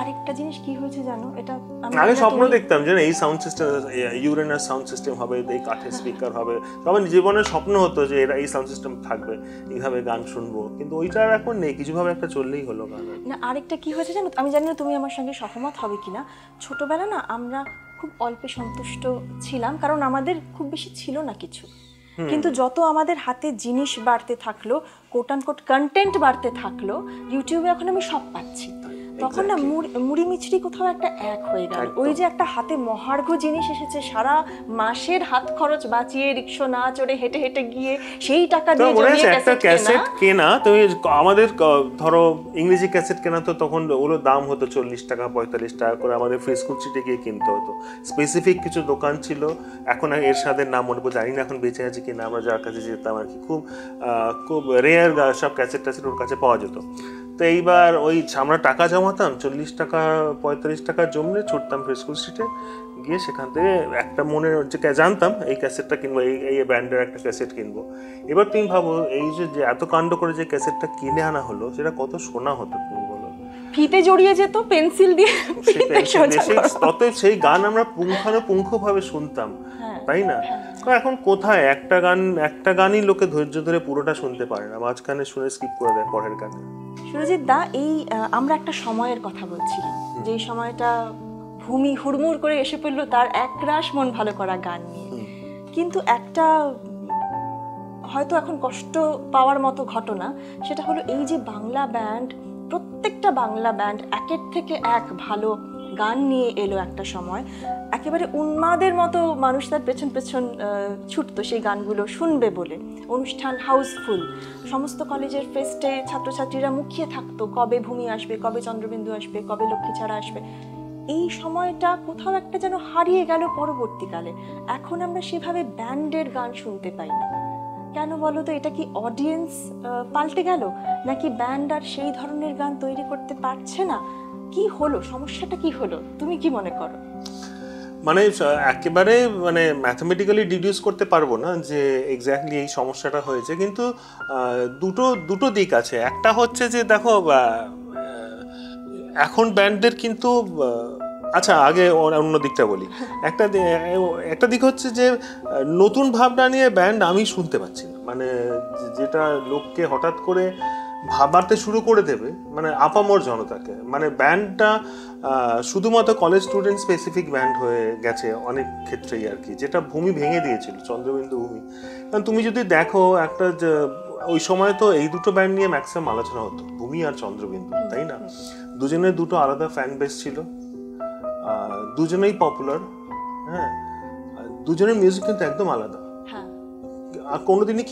S1: আরেকটা জিনিস কি হয়েছে জানো? এটা আমি
S2: আগে স্বপ্ন দেখতাম যে এই sound system Uranus sound system হবে এই কাঠের স্পিকার হবে। তো আমার জীবনের স্বপ্ন হতো যে এরা এই সাউন্ড সিস্টেম থাকবে এইভাবে গান শুনব। কিন্তু ওইটা আর এখন নেই কিছুভাবে একটা চললেই হলো গান।
S1: না আরেকটা কি হয়েছে জানো? আমি জানি না তুমি আমার সঙ্গে সহমত হবে কিনা। ছোটবেলা না আমরা খুব অল্পে সন্তুষ্ট ছিলাম কারণ আমাদের খুব বেশি ছিল না কিছু। কিন্তু যত আমাদের হাতে জিনিস বাড়তে থাকল কোট অ্যান্ড কোট কন্টেন্ট বাড়তে থাকল ইউটিউবে এখন আমি সব পাচ্ছি। তখন না মুড়ি- মিছরি কোথাও একটা এক হয়ে গেল। ওই যে একটা হাতে মহার্ঘ জিনিস এসেছে সারা মাসের হাত খরচ বাঁচিয়ে রিক্সা না চড়ে হেঁটে হেঁটে গিয়ে সেই টাকা দিয়ে
S2: একটা
S1: ক্যাসেট
S2: কেনা? তুমি আমাদের ধরো ইংরেজি ক্যাসেট কেনা তো তখন ওগুলো দাম হতো চল্লিশ টাকা পঁয়তাল্লিশ টাকা করে। আমাদের ফেসবুক সিটে গিয়ে কিনতে হতো। স্পেসিফিক কিছু দোকান ছিল। এখন এর সাথে নাম মনে জানি না এখন বেঁচে আছে কিনা। আমরা যার কাছে যেতাম আর কি। খুব খুব রেয়ার সব ক্যাসেট ট্যাসেট ওর কাছে পাওয়া যেত। তো এইবার ওই আমরা টাকা জমাতাম চল্লিশ টাকা পঁয়তাল্লিশ টাকা জমলে ছুটতাম ফেসবুক স্ট্রিটে গিয়ে সেখান থেকে একটা মনের যে জানতাম এই ক্যাসেটটা কিনবো এই এই ব্যান্ডের একটা ক্যাসেট কিনবো। এবার তুমি ভাবো এই যে যে এত কাণ্ড করে যে ক্যাসেটটা কিনে আনা হলো সেটা কত শোনা হতো তুমি বলো?
S1: ফিতে জড়িয়ে যেত পেন্সিল দিয়ে
S2: তত সেই গান আমরা পুঙ্খানুপুঙ্খ ভাবে শুনতাম
S1: হ্যাঁ।
S2: তাই না? তো এখন কোথায়? একটা গান একটা গানই লোকে ধৈর্য ধরে পুরোটা শুনতে পারে না। মাঝখানে শুনে স্কিপ করে দেয় পরের গানে
S1: সুরজিৎ দা এই আমরা একটা সময়ের কথা বলছিলাম। যে সময়টা ভূমি হুড়মুড় করে এসে পড়ল তার একরাশ মন ভালো করা গান নিয়ে। কিন্তু একটা হয়তো এখন কষ্ট পাওয়ার মতো ঘটনা সেটা হলো এই যে বাংলা ব্যান্ড প্রত্যেকটা বাংলা ব্যান্ড একের থেকে এক ভালো গান নিয়ে এলো একটা সময়, একেবারে উন্মাদের মতো মানুষ তার পেছন পেছন ছুটতো সেই গানগুলো শুনবে বলে। অনুষ্ঠান হাউসফুল। সমস্ত কলেজের ফেস্টে ছাত্রছাত্রীরা মুখিয়ে থাকতো, কবে ভূমি আসবে, কবে চন্দ্রবিন্দু আসবে, কবে লক্ষ্মীছাড়া আসবে। এই সময়টা কোথাও একটা যেন হারিয়ে গেল পরবর্তীকালে। এখন আমরা সেভাবে ব্যান্ডের গান শুনতে পাই না। কেন বলো তো, এটা কি অডিয়েন্স পাল্টে গেল? নাকি ব্যান্ড আর সেই ধরনের গান তৈরি করতে পারছে না? কি হলো? সমস্যাটা কি হলো? তুমি কি মনে করো?
S2: মানে একেবারে মানে ম্যাথমেটিক্যালি ডিডিউস করতে পারব না যে এক্স্যাক্টলি এই সমস্যাটা হয়েছে। কিন্তু দুটো দুটো দিক আছে। একটা হচ্ছে যে দেখো এখন ব্যান্ডদের কিন্তু আচ্ছা আগে অন্য দিকটা বলি। একটা একটা দিক হচ্ছে যে, নতুন ভাবনা নিয়ে ব্যান্ড আমি শুনতে পাচ্ছি না। মানে যেটা লোককে হঠাৎ করে ভাবাতে শুরু করে দেবে মানে আপামর জনতাকে। মানে ব্যান্ডটা শুধুমাত্র কলেজ স্টুডেন্ট স্পেসিফিক ব্যান্ড হয়ে গেছে অনেক ক্ষেত্রেই আর কি যেটা ভূমি ভেঙে দিয়েছিল চন্দ্রবিন্দু ভূমি। কারণ তুমি যদি দেখো একটা ওই সময় তো এই দুটো ব্যান্ড নিয়ে ম্যাক্সিমাম আলোচনা হতো ভূমি আর চন্দ্রবিন্দু তাই না? দুজনের দুটো আলাদা ফ্যান বেস ছিল দুজনেই পপুলার হ্যাঁ? দুজনের মিউজিক কিন্তু একদম আলাদা।
S1: হ্যাঁ।
S2: আর কোনোদিনই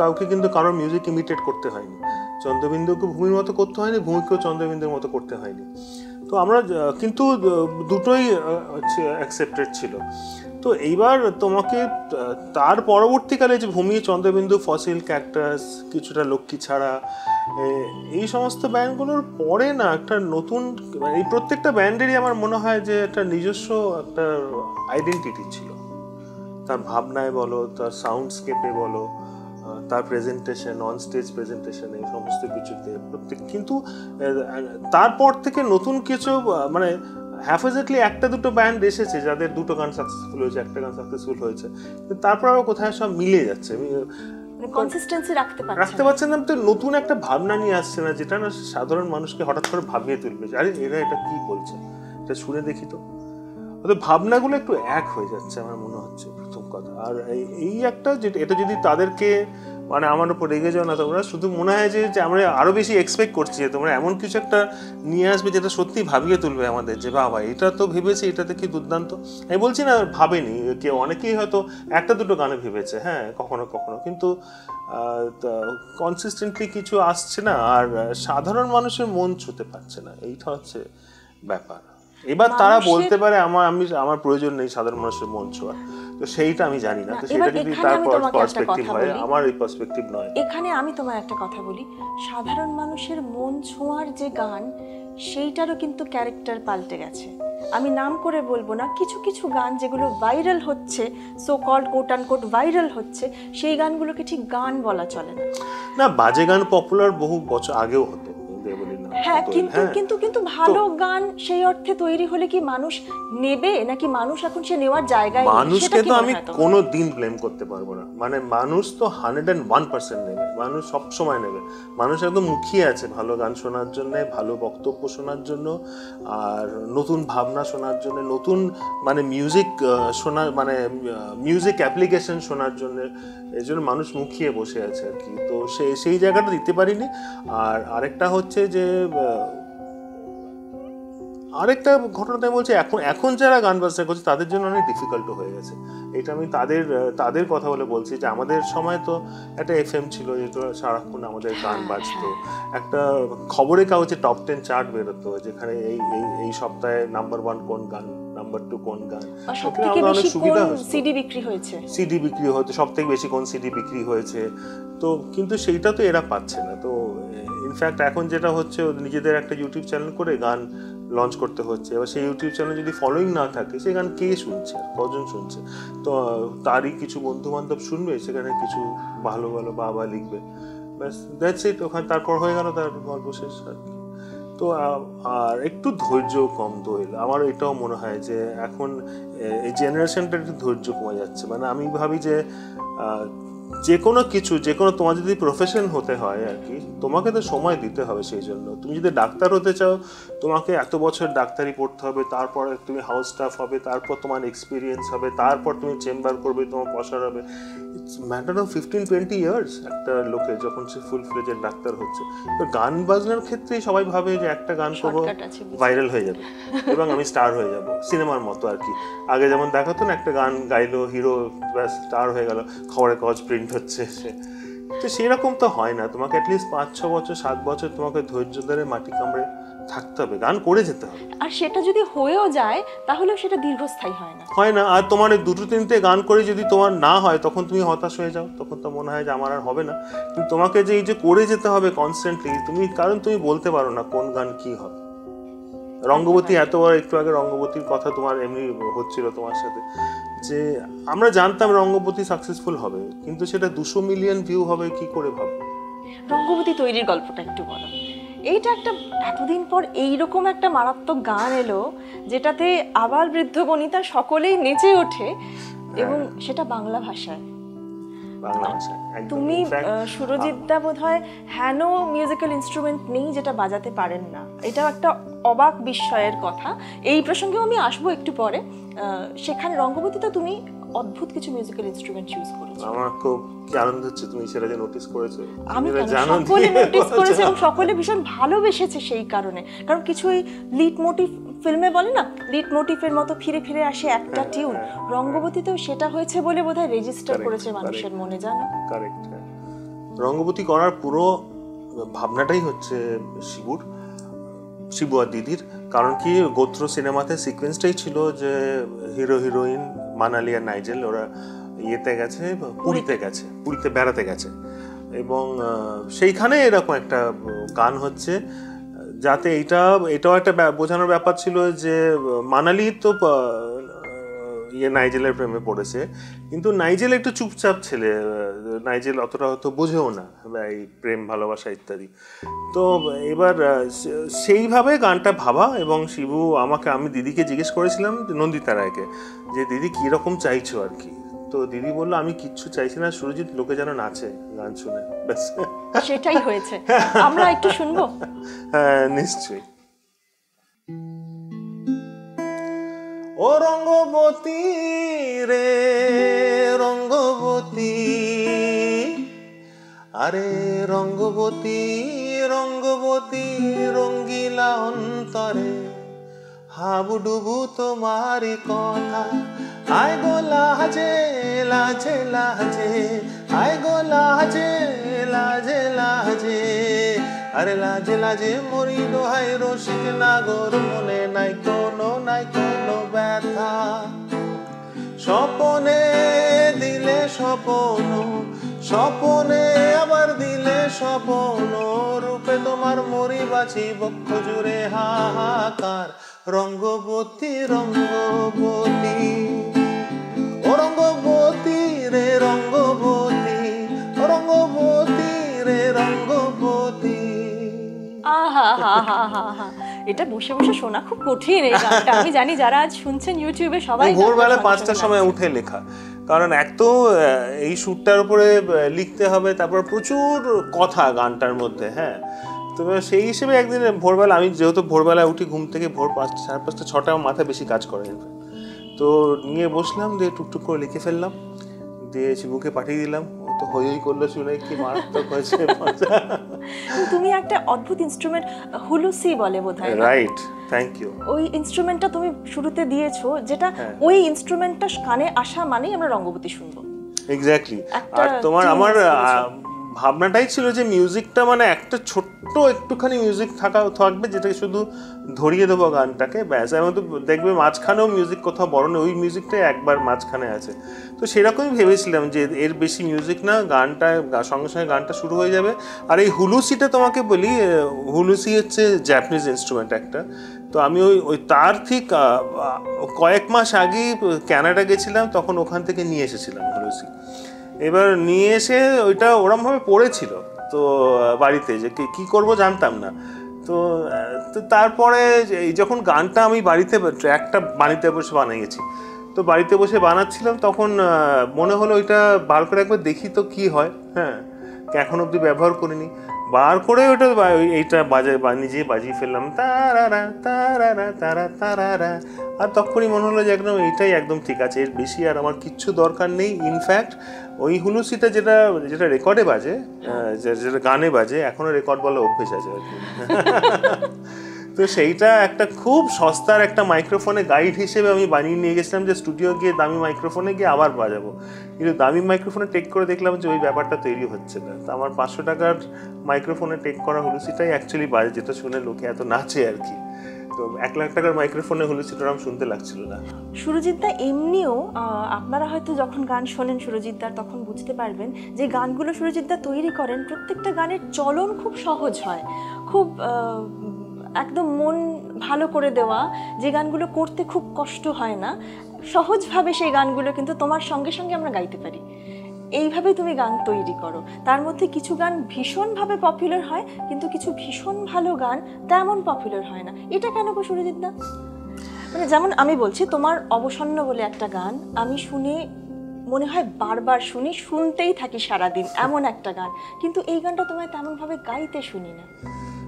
S2: কাউকে কিন্তু কারোর মিউজিক ইমিটেট করতে হয়নি। চন্দ্রবিন্দুকে ভূমির মতো করতে হয়নি, ভূমিকেও চন্দ্রবিন্দুর মতো করতে হয়নি। তো আমরা কিন্তু দুটোই অ্যাকসেপ্টেড ছিল। তো এইবার তোমাকে তার পরবর্তীকালে যে ভূমি, চন্দ্রবিন্দু ফসিল ক্যাক্টাস কিছুটা লক্ষ্মী ছাড়া এই সমস্ত ব্যান্ডগুলোর পরে না একটা নতুন, এই প্রত্যেকটা ব্যান্ডেরই আমার মনে হয় যে একটা নিজস্ব একটা আইডেন্টিটি ছিল। তার ভাবনায় বলো, তার সাউন্ডস্কেপে বলো তার প্রেজেন্টেশন অন স্টেজ প্রেজেন্টেশন এই সমস্ত কিছুতে প্রত্যেক কিন্তু তারপর থেকে নতুন কিছু মানে হ্যাফেজেটলি একটা দুটো ব্যান্ড এসেছে যাদের দুটো গান সাকসেসফুল হয়েছে একটা গান সাকসেসফুল হয়েছে। তারপর আবার কোথায় সব মিলে যাচ্ছে।
S1: মানে কনসিস্টেন্সি রাখতে পারছে
S2: রাখতে। পারছেন না তো নতুন একটা ভাবনা নিয়ে আসছে না যেটা না সাধারণ মানুষকে হঠাৎ করে ভাবিয়ে তুলবে আরে এরা এটা কি বলছে? এটা শুনে দেখি তো। ওদের ভাবনাগুলো একটু এক হয়ে যাচ্ছে আমার মনে হচ্ছে প্রথম কথা। আর এই- একটা যেটা, এটা যদি তাদেরকে মানে আমার উপর রেগে যাও না, তোমরা শুধু মনে হয় যে আমরা আরও বেশি এক্সপেক্ট করছি যে তোমরা এমন কিছু একটা নিয়ে আসবে যেটা সত্যি ভাবিয়ে তুলবে আমাদের যে, বাবা, এটা তো ভেবেছে, এটাতে কি দুর্দান্ত? আমি বলছি না ভাবেনি, কেউ, অনেকেই হয়তো একটা দুটো গানে ভেবেছে হ্যাঁ কখনো কখনো। কিন্তু কনসিস্টেন্টলি কিছু আসছে না, আর সাধারণ মানুষের মন ছুতে পারছে না। এইটা হচ্ছে ব্যাপার। এবার তারা বলতে পারে আমার আমি আমার প্রয়োজন নেই সাধারণ মানুষের মন ছোঁয়ার। তো সেইটা আমি জানি না। তো সেটা যদি তার পার্সপেক্টিভ হয় আমার এই পার্সপেক্টিভ নয়।
S1: এখানে আমি তোমার একটা কথা বলি। সাধারণ মানুষের মন ছোঁয়ার যে গান সেইটারও কিন্তু ক্যারেক্টার পাল্টে গেছে। আমি নাম করে বলব না কিছু কিছু গান যেগুলো ভাইরাল হচ্ছে so called quote unquote viral হচ্ছে সেই গানগুলোকে ঠিক গান বলা চলে না।
S2: না বাজে গান পপুলার বহু বছর আগেও হতো। নাম
S1: হ্যাঁ কিন্তু
S2: হ্যাঁ।
S1: কিন্তু কিন্তু ভালো গান সেই অর্থে তৈরি হলে কি মানুষ নেবে? নাকি মানুষ এখন সে নেওয়ার জায়গায়
S2: মানুষকে তো আমি কোনো দিন ব্লেম করতে পারব না। মানে মানুষ তো হান্ড্রেড অ্যান্ড ওয়ান পার্সেন্ট নেবে। মানুষ নেবে। মানুষ একদম মুখিয়ে আছে ভালো গান শোনার জন্য ভালো বক্তব্য শোনার জন্য আর নতুন ভাবনা শোনার জন্য নতুন মানে মিউজিক শোনার মানে মিউজিক অ্যাপ্লিকেশন শোনার জন্য এই জন্য মানুষ মুখিয়ে বসে আছে আর কি। তো সেই সেই জায়গাটা দিতে পারিনি। আর আরেকটা হচ্ছে যে আরেকটা ঘটনা তাই বলছি এখন এখন যারা গান বাজনা করছে তাদের জন্য অনেক ডিফিকাল্ট হয়ে গেছে। এটা আমি তাদের তাদের কথা বলে বলছি যে আমাদের সময় তো একটা এফ এম ছিল যেটা সারাক্ষণ আমাদের গান
S1: হ্যাঁ,
S2: বাজতো। একটা খবরের কাগজে টপ টেন চার্ট বেরোতো যেখানে এই এই এই সপ্তাহে নাম্বার ওয়ান কোন গান নাম্বার টু কোন গান। অনেক সুবিধা।
S1: সিডি বিক্রি হয়েছে?
S2: সিডি বিক্রি হতো সব থেকে বেশি কোন সিডি বিক্রি হয়েছে। তো কিন্তু সেইটা তো এরা পাচ্ছে না। তো ইনফ্যাক্ট এখন যেটা হচ্ছে নিজেদের একটা ইউটিউব চ্যানেল করে গান লঞ্চ করতে হচ্ছে। এবার সেই ইউটিউব চ্যানেল যদি ফলোইং না থাকে সেই গান কে শুনছে? কজন শুনছে? তো তারই কিছু বন্ধু বান্ধব শুনবে, সেখানে কিছু ভালো ভালো বাবা লিখবে। ব্যাস দ্যাটস ইট ওখানে তারপর হয়ে গেল তার গল্প শেষ আর কি। তো আর একটু ধৈর্য কম দইল আমার এটাও মনে হয় যে, এখন এই জেনারেশনটা একটু ধৈর্য কমে যাচ্ছে। মানে আমি ভাবি যে যে কোনো কিছু যে কোনো তোমার যদি প্রফেশন হতে হয় আর কি তোমাকে তো সময় দিতে হবে সেই জন্য। তুমি যদি ডাক্তার হতে চাও তোমাকে এত বছর ডাক্তারি পড়তে হবে তারপরে তুমি হাউস স্টাফ হবে তারপর তোমার এক্সপিরিয়েন্স হবে তারপর তুমি চেম্বার করবে তোমার পসার হবে। It's matter of fifteen twenty years একটা লোকে যখন সে ফুল ফ্লেজের ডাক্তার হচ্ছে। তো গান বাজনার ক্ষেত্রেই সবাই ভাবে যে একটা গান করব ভাইরাল হয়ে যাবে *laughs* এবং আমি স্টার হয়ে যাব সিনেমার মতো আর কি। আগে যেমন দেখাতো না একটা গান গাইলো হিরো ব্যাস স্টার হয়ে গেল খবরের কাগজ প্রিন্ট হচ্ছে। তো সেরকম তো হয় না। তোমাকে অ্যাটলিস্ট পাঁচ ছ বছর সাত বছর তোমাকে ধৈর্য ধরে মাটি কামড়ে থাকতে হবে গান করে যেতে হবে।
S1: আর সেটা যদি হয়েও যায় তাহলেও সেটা দীর্ঘস্থায়ী হয় না।
S2: হয় না আর তোমার এই দুটো তিনটে গান করে যদি তোমার না হয় তখন তুমি হতাশ হয়ে যাও। তখন তো মনে হয় যে আমার আর হবে না। কিন্তু তোমাকে যে এই যে করে যেতে হবে কনস্ট্যান্টলি তুমি কারণ তুমি বলতে পারো না কোন গান কি হবে। রঙ্গবতী এতবার একটু আগে রঙ্গবতীর কথা তোমার এমনি হচ্ছিল তোমার সাথে যে আমরা জানতাম রঙ্গবতী সাকসেসফুল হবে কিন্তু সেটা দুশো মিলিয়ন ভিউ হবে কি করে ভাবো?
S1: রঙ্গবতী তৈরির গল্পটা একটু বলো। এইটা একটা এতদিন পর এইরকম একটা মারাত্মক গান এলো যেটাতে আবার বৃদ্ধ বনিতা সকলেই নেচে ওঠে এবং সেটা বাংলা ভাষায়। তুমি সুরজিৎ দা বোধ হয় হ্যানো মিউজিক্যাল ইনস্ট্রুমেন্ট নেই যেটা বাজাতে পারেন না। এটাও একটা অবাক বিস্ময়ের কথা। এই প্রসঙ্গেও আমি আসব একটু পরে। সেখানে রঙ্গবতীতে তুমি অদ্ভুত কিছু মিউজিক্যাল ইনস্ট্রুমেন্ট ইউজ করেছ।
S2: আমার খুব আনন্দ হচ্ছে তুমি সেটা যে নোটিস করেছ।
S1: আমি সকলে নোটিস *laughs* করেছে এবং সকলে ভীষণ ভালোবেসেছে সেই কারণে। কারণ কিছু ওই লিড মোটিভ ফিল্মে বলে না লিড মোটিভের মতো ফিরে ফিরে আসে একটা টিউন রঙ্গবতীতেও সেটা হয়েছে বলে বোধহয় রেজিস্টার করেছে মানুষের মনে জানো?
S2: কারেক্ট রঙ্গবতী করার পুরো ভাবনাটাই হচ্ছে শিবুর। শিবু আর দিদির। কারণ কি, গোত্র সিনেমাতে সিকোয়েন্সটাই ছিল যে হিরো হিরোইন মানালি আর নাইজেল, ওরা ইয়েতে গেছে, পুরীতে গেছে, পুরীতে বেড়াতে গেছে। এবং সেইখানে এরকম একটা গান হচ্ছে, যাতে এইটা, এটাও একটা বোঝানোর ব্যাপার ছিল যে, মানালি তো ইয়ে নাইজেলের প্রেমে পড়েছে। কিন্তু নাইজেল একটু চুপচাপ ছেলে নাইজেল অতটা হয়তো বোঝেও না এই প্রেম ভালোবাসা ইত্যাদি। তো এবার সেইভাবে গানটা ভাবা এবং শিবু আমাকে আমি দিদিকে জিজ্ঞেস করেছিলাম নন্দিতা রায়কে যে দিদি কীরকম চাইছো আর কি? তো দিদি বলল আমি কিচ্ছু চাইছি না সুরজিৎ লোকে যেন নাচে গান শুনে। ব্যাস।
S1: সেটাই হয়েছে। আমরা একটু শুনব?
S2: হ্যাঁ নিশ্চয়ই। ও রঙ্গবতী রে, রঙ্গবতী। আরে রঙ্গবতী রঙ্গবতী, রঙ্গিলা অন্তরে, হাবুডুবু তোমারি কথা। আয় গো লাজে লাজে লাজে আয় গো লাজে লাজে লাজে। আরে লাজে লাজে মরি দোহাই রসিক নাগর, মনে নাই কোনো নাই কোনো ব্যথা। স্বপনে দিলে স্বপন, স্বপনে আবার দিলে স্বপন, রূপে তোমার মরি বাছি বক্ষ জুড়ে হাহাকার। রঙ্গবতী রঙ্গবতী, ও রঙ্গবতী রে রঙ্গবতী রঙ্গবতী রে রঙ্গবতী।
S1: এটা বসে বসে শোনা খুব কঠিন এই গানটা। আমি জানি যারা আজ শুনছেন ইউটিউবে সবাই
S2: ভোরবেলা পাঁচটার সময় উঠে লেখা। কারণ এক তো এই শ্যুটটার উপরে লিখতে হবে তারপর প্রচুর কথা গানটার মধ্যে হ্যাঁ। তো সেই হিসেবে একদিন ভোরবেলা আমি যেহেতু ভোরবেলা উঠি ঘুম থেকে ভোর পাঁচটা সাড়ে পাঁচটা ছটা মাথা বেশি কাজ করে। তো নিয়ে বসলাম দিয়ে টুকটুক করে লিখে ফেললাম। দিয়ে শিবুকে পাঠিয়ে দিলাম। ও তো হইই করল শুনে কি মারাত্মক হয়েছে
S1: তুমি একটা অদ্ভুত ইনস্ট্রুমেন্ট হুলুসি বলে বোধহয়।
S2: রাইট থ্যাংক ইউ
S1: ওই ইনস্ট্রুমেন্টটা তুমি শুরুতে দিয়েছ যেটা
S2: হ্যাঁ।
S1: ওই ইনস্ট্রুমেন্টটা কানে আসা মানেই আমরা রঙ্গবতী শুনব।
S2: এক্স্যাক্টলি আর তোমার আমার ভাবনাটাই ছিল যে মিউজিকটা মানে একটা ছোট্ট একটুখানি মিউজিক থাকা থাকবে, যেটাকে শুধু ধরিয়ে দেবো গানটাকে, ব্যাস। এর মধ্যে দেখবে মাঝখানেও মিউজিক কোথাও বড় নেই, ওই মিউজিকটাই একবার মাঝখানে আছে। তো সেরকমই ভেবেছিলাম যে এর বেশি মিউজিক না, গানটা সঙ্গে সঙ্গে গানটা শুরু হয়ে যাবে। আর এই হুলুসিটা তোমাকে বলি হুলুসি হচ্ছে জাপানিজ ইনস্ট্রুমেন্ট একটা। তো আমি ওই ওই তার ঠিক কয়েক মাস আগেই ক্যানাডা গেছিলাম, তখন ওখান থেকে নিয়ে এসেছিলাম হুলুসি। এবার নিয়ে এসে ওইটা ওরমভাবে পড়েছিল, তো বাড়িতে যে কি- করব জানতাম না। তো তো তারপরে যখন গানটা আমি বাড়িতে ট্র্যাকটা বাড়িতে বসে বানিয়েছি, তো বাড়িতে বসে বানাচ্ছিলাম তখন মনে হলো ওইটা বার করে একবার দেখি তো কী হয় হ্যাঁ। এখন অবধি ব্যবহার করিনি। বার করে ওটা এইটা বাজে নিজে বাজিয়ে ফেললাম, তারারা তারারা, তারা, তারারা। আর তখনই মনে হলো যে একদম এইটাই একদম ঠিক আছে, এর বেশি আর আমার কিচ্ছু দরকার নেই। ইনফ্যাক্ট ওই হুলুসিটা যেটা যেটা রেকর্ডে বাজে যেটা গানে বাজে, এখনও রেকর্ড বলে অভ্যেস আছে আর কি। *laughs* তো সেইটা একটা খুব সস্তার একটা মাইক্রোফোনে গাইড হিসেবে আমি বানিয়ে নিয়ে গেছিলাম যে স্টুডিও গিয়ে দামি মাইক্রোফোনে গিয়ে আবার বাজাবো। কিন্তু দামি মাইক্রোফোনে টেক করে দেখলাম যে ওই ব্যাপারটা তৈরি হচ্ছে না। তো আমার পাঁচশো টাকার মাইক্রোফোনে টেক করা হুলুসিটাই অ্যাকচুয়ালি বাজে, যেটা শুনে লোকে এত নাচে আর কি। তো এক লাখ টাকার মাইক্রোফোনে হুলুসিটা আমার শুনতে লাগছিল না।
S1: সুরজিৎদা এমনিও আপনারা হয়তো যখন গান শোনেন সুরজিৎদার তখন বুঝতে পারবেন যে গানগুলো সুরজিৎদা তৈরি করেন, প্রত্যেকটা গানের চলন খুব সহজ হয়। খুব একদম মন ভালো করে দেওয়া, যে গানগুলো করতে খুব কষ্ট হয় না, সহজভাবে সেই গানগুলো কিন্তু তোমার সঙ্গে সঙ্গে আমরা গাইতে পারি। এইভাবে তুমি গান তৈরি করো। তার মধ্যে কিছু গান ভীষণভাবে পপুলার হয়, কিন্তু কিছু ভীষণ ভালো গান তেমন পপুলার হয় না। এটা কেন গো সুরজিৎদা মানে যেমন আমি বলছি, তোমার অবসন্ন বলে একটা গান আমি শুনে মনে হয় বারবার শুনি, শুনতেই থাকি সারাদিন এমন একটা গান। কিন্তু এই গানটা তোমায় তেমনভাবে গাইতে শুনি না।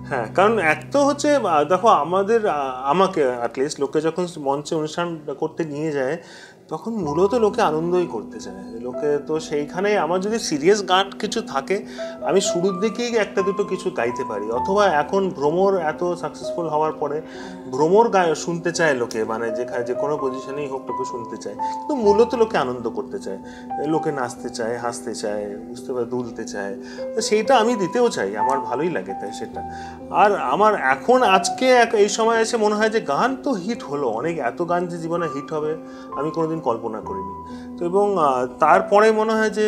S2: হ্যাঁ কারণ এক তো হচ্ছে দেখো আমাদের আমাকে অ্যাটলিস্ট লোকে যখন মঞ্চে অনুষ্ঠান করতে নিয়ে যায় তখন মূলত লোকে আনন্দই করতে চায়। লোকে তো সেইখানে আমার যদি সিরিয়াস গান কিছু থাকে, আমি শুরুর দিকেই একটা দুটো কিছু গাইতে পারি। অথবা এখন ভ্রমর এত সাকসেসফুল হওয়ার পরে ভ্রমর গায় শুনতে চায় লোকে মানে যেখানে যে কোনো পজিশনেই হোক লোকে শুনতে চায়। কিন্তু মূলত লোকে আনন্দ করতে চায়। লোকে নাচতে চায়, হাসতে চায়, বুঝতে পারে, দুলতে চায়। সেইটা আমি দিতেও চাই, আমার ভালোই লাগে তাই সেটা। আর আমার এখন আজকে এক, এই সময় এসে মনে হয় যে গান তো হিট হলো। অনেক, এত গান যে জীবনে হিট হবে, আমি কোনোদিন কল্পনা করিনি। তো এবং তারপরে মনে হয় যে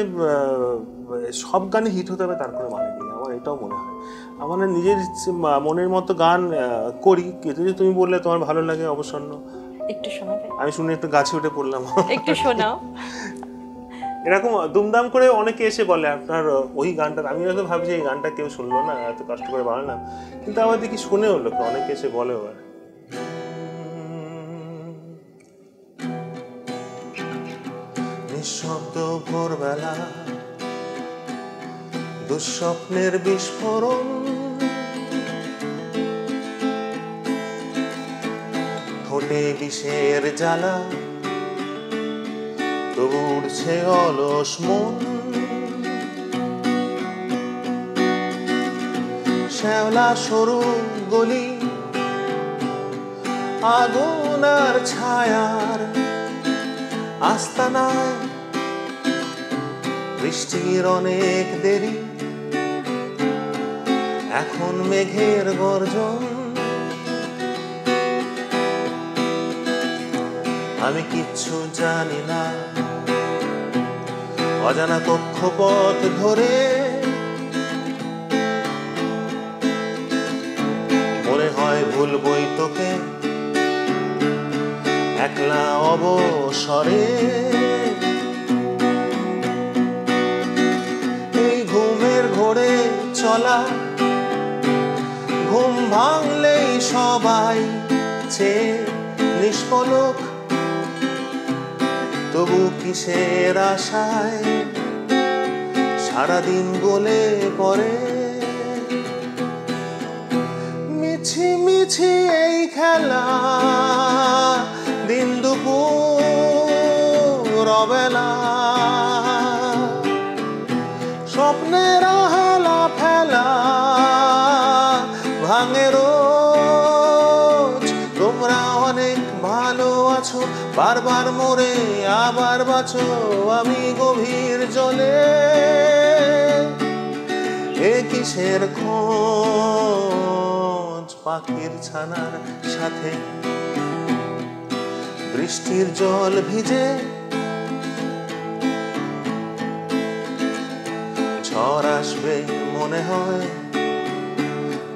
S2: সব গানে হিট হতে হবে তার কোনো মানে নেই আমার এটাও মনে হয়। আমার নিজের মনের মতো গান করি। কিন্তু যে তুমি বললে তোমার ভালো লাগে অবসন্ন।
S1: একটু শোনাবে?
S2: আমি শুনে একটু গাছে উঠে পড়লাম।
S1: একটু শোনাও।
S2: এরকম দুমদাম করে অনেকে এসে বলে আপনার ওই গানটা আমি হয়তো ভাবছি এই গানটা কেউ শুনলো না এত কষ্ট করে বানালাম। কিন্তু আমার দেখি শুনেও লোকে অনেকে এসে বলে এবার নিঃশব্দ ভোরবেলা, দুঃস্বপ্নের বিস্ফোরণ। ঠোঁটে বিষের জ্বালা, তবু উঠছে অলস মন। শ্যাওলা সরু গলি, আগুন আর ছায়ার আস্তানায় বৃষ্টির অনেক দেরি। এখন মেঘের গর্জন। আমি কিচ্ছু জানি না। অজানা কক্ষপথ ধরে মনে হয় ভুলবই তোকে। একলা অবসরে চলা ঘুম ভাঙলেই সবাই চেয়ে নিষ্পলক তবু কিসের আশায় সারাদিন গলে পরে মিছি মিছি এই খেলা দিন দুপুর অবেলা বারবার মরে, আবার বাঁচো আমি গভীর জলে। এ কিসের খোঁজ? পাখির ছানার সাথে বৃষ্টির জল ভিজে। ঝড় আসবে মনে হয়,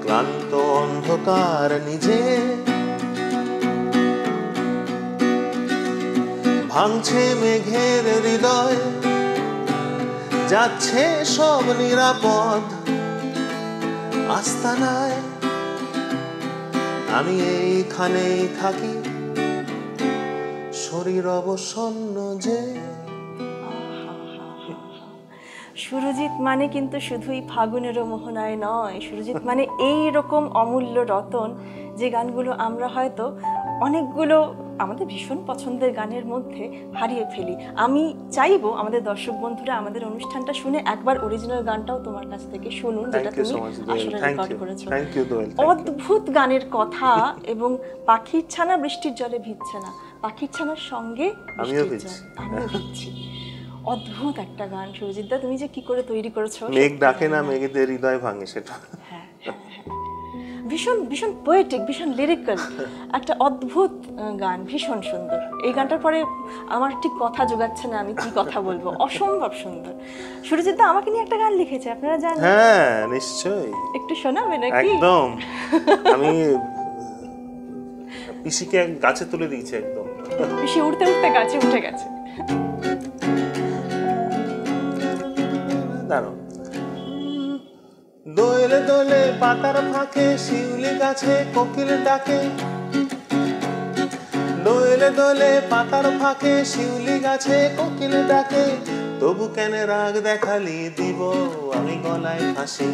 S2: ক্লান্ত অন্ধকার নিজে। ভাঙছে মেঘের হৃদয়, যাচ্ছে সব নিরাপদ আস্তানায়। আমি এইখানেই থাকি, শরীর অবসন্ন যে।
S1: সুরজিৎ মানে কিন্তু শুধুই ফাগুনেরও মোহনায় নয়, সুরজিৎ মানে এই রকম অমূল্য রতন, যে গানগুলো আমরা হয়তো অনেকগুলো আমাদের ভীষণ পছন্দের গানের মধ্যে হারিয়ে ফেলি। আমি চাইব আমাদের দর্শক বন্ধুরা আমাদের অনুষ্ঠানটা শুনে একবার অরিজিনাল গানটাও তোমার কাছ থেকে শুনুন যেটা তুমি আসলে রেকর্ড করেছ। অদ্ভুত গানের কথা এবং পাখির ছানা বৃষ্টির জলে ভিজছে না। পাখির ছানার সঙ্গে
S2: আমিও ভিজছি।
S1: অদ্ভুত একটা গান সুরজিৎ দা তুমি যে কি করে তৈরি করেছ
S2: মেঘ ডাকে না মেঘেদের হৃদয় ভাঙে সেটা।
S1: হ্যাঁ, হ্যাঁ, হ্যাঁ। ভীষণ ভীষণ পোয়েটিক ভীষণ লিরিক্যাল একটা অদ্ভুত গান ভীষণ সুন্দর। এই গানটার পরে আমার ঠিক কথা জোগাচ্ছে না আমি কি কথা বলব? অসম্ভব সুন্দর। সুরজিৎ দা আমাকে নিয়ে একটা গান লিখেছে আপনারা জানেন?
S2: হ্যাঁ নিশ্চয়ই।
S1: একটু শোনাবে নাকি?
S2: একদম। *laughs* আমি পিসিকে গাছে তুলে দিয়েছি একদম।
S1: সে উঠতে উঠতে গাছে উঠে গেছে।
S2: দাঁড়ো দোয়েলে দোলে পাতার ফাঁকে শিউলি গাছে কোকিল ডাকে। দোলে দোলে পাতার ফাঁকে শিউলি গাছে কোকিল ডাকে। তবু কেন রাগ দেখালি দিব আমি গলায় ফাঁসি?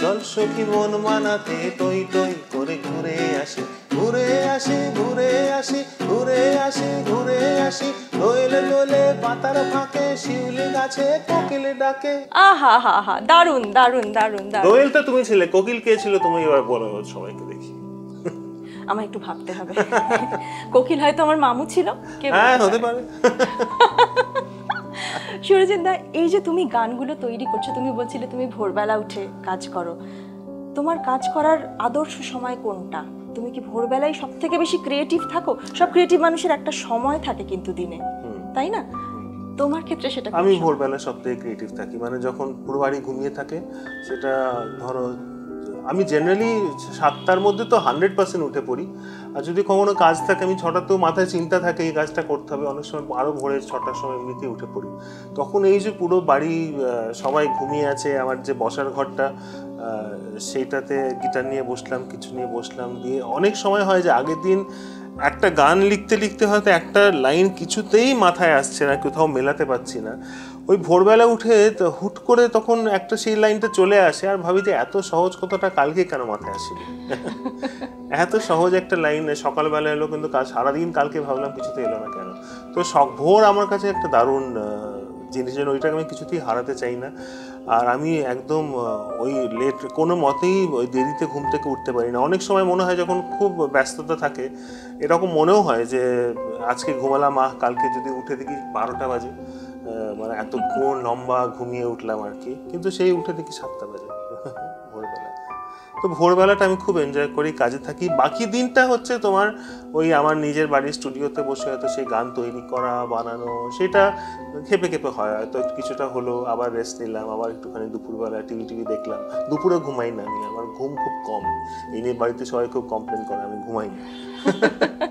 S2: চল সখী মন মানাতে টই টই করে ঘুরে আসি। ঘুরে আসি ঘুরে আসি ঘুরে আসি ঘুরে আসি। দোয়েলে দোলে পাতার ফাঁকে শিউলি গাছে কোকিল ডাকে।
S1: আহা হা হা দারুণ দারুণ দারুণ দারুণ
S2: দোয়েলটা তুমি ছিলে কোকিল কে ছিল তুমি এবার বলো সবাইকে দেখি।
S1: আমার একটু ভাবতে হবে। কোকিল হয়তো আমার মামু ছিল
S2: হ্যাঁ হতে
S1: পারে? সুরজিৎ দা এই যে তুমি গানগুলো তৈরি করছ তুমি বলছিলে তুমি ভোরবেলা উঠে কাজ করো। তোমার কাজ করার আদর্শ সময় কোনটা? তুমি কি ভোরবেলায় সব থেকে বেশি ক্রিয়েটিভ থাকো? সব ক্রিয়েটিভ মানুষের একটা সময় থাকে কিন্তু দিনে তাই না? তোমার ক্ষেত্রে সেটা
S2: আমি ভোরবেলা সব থেকে ক্রিয়েটিভ থাকি মানে যখন পুরো বাড়ি ঘুমিয়ে থাকে সেটা ধরো আমি জেনারেলি সাতটার মধ্যে তো হান্ড্রেড পার্সেন্ট উঠে পড়ি। আর যদি কখনো কাজ থাকে, আমি ছটা তো মাথায় চিন্তা থাকে, এই কাজটা করতে হবে। অনেক সময় আরও ভোরের ছটার সময় এমনিতেই উঠে পড়ি। তখন এই যে পুরো বাড়ি সবাই ঘুমিয়ে আছে, আমার যে বসার ঘরটা সেইটাতে গিটার নিয়ে বসলাম, কিছু নিয়ে বসলাম, দিয়ে অনেক সময় হয় যে আগের দিন একটা গান লিখতে লিখতে হয়তো একটা লাইন কিছুতেই মাথায় আসছে না, কোথাও মেলাতে পারছি না। ওই ভোরবেলা উঠে হুট করে তখন একটা সেই লাইনটা চলে আসে, আর ভাবি যে এত সহজ কথাটা কালকে কেন মাথায় আসেনি? এত সহজ একটা লাইন, সকালবেলা এলো কিন্তু সারাদিন কালকে ভাবলাম কিছুতে এলো না কেন? তো ভোর আমার কাছে একটা দারুণ জিনিস, যেন ওইটাকে আমি কিছুতেই হারাতে চাই না। আর আমি একদম ওই লেট কোনো মতেই ওই দেরিতে ঘুম থেকে উঠতে পারি না। অনেক সময় মনে হয় যখন খুব ব্যস্ততা থাকে, এরকম মনেও হয় যে আজকে ঘুমালাম, আহ, কালকে যদি উঠে দেখি বারোটা বাজে। মানে এতক্ষণ লম্বা ঘুমিয়ে উঠলাম আর কি। কিন্তু সেই উঠে দেখি সাতটা বাজে। *laughs* ভোরবেলা। তো ভোরবেলাটা আমি খুব এনজয় করি কাজে থাকি। বাকি দিনটা হচ্ছে তোমার ওই আমার নিজের বাড়ির স্টুডিওতে বসে হয়তো সেই গান তৈরি করা বানানো সেটা খেপে খেপে হয়। হয়তো কিছুটা হলো আবার রেস্ট নিলাম আবার একটুখানি দুপুরবেলা টিভি টিভি দেখলাম। দুপুরে ঘুমাই না আমি আমার ঘুম খুব কম। এই নিয়ে বাড়িতে সবাই খুব কমপ্লেন করে আমি ঘুমাই না। *laughs*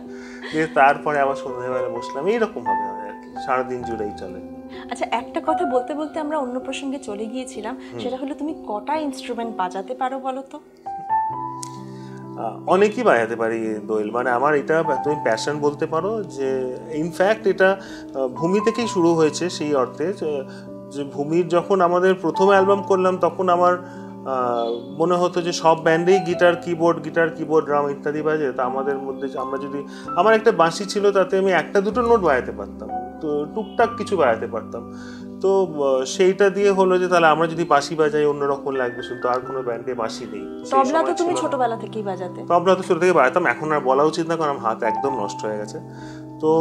S2: *laughs* দিয়ে তারপরে আবার সন্ধ্যাবেলা বসলাম। এইরকম হবে আর কি। সারাদিন জুড়েই চলে।
S1: আচ্ছা একটা কথা বলতে বলতে আমরা অন্য প্রসঙ্গে চলে গিয়েছিলাম সেটা হলো তুমি কটা ইনস্ট্রুমেন্ট বাজাতে পারো বলো তো?
S2: অনেকই বাজাতে পারি দোয়েল। মানে আমার এটা তুমি প্যাশন বলতে পারো যে ইনফ্যাক্ট এটা ভূমি থেকেই শুরু হয়েছে সেই অর্থে যে- ভূমির যখন আমাদের প্রথম অ্যালবাম করলাম তখন আমার মনে হতো যে সব ব্যান্ডেই guitar keyboard guitar keyboard drum ইত্যাদি বাজে। তা আমাদের মধ্যে আমরা যদি আমার একটা বাঁশি ছিল তাতে আমি একটা দুটো নোট বাজাতে পারতাম। টুকটাক কিছু বাজাতে পারতাম। তো সেইটা দিয়ে হলো যে তাহলে আমরা যদি বাঁশি বাজাই অন্যরকম লাগবে শুধু আর কোনো ব্যান্ডে বাঁশি নেই
S1: তবলা তো তুমি ছোটবেলা থেকেই বাজাতে।
S2: তবলা তো ছোট থেকে বাজাতাম এখন আর বলা উচিত না কারণ আমার হাত একদম নষ্ট হয়ে গেছে। তো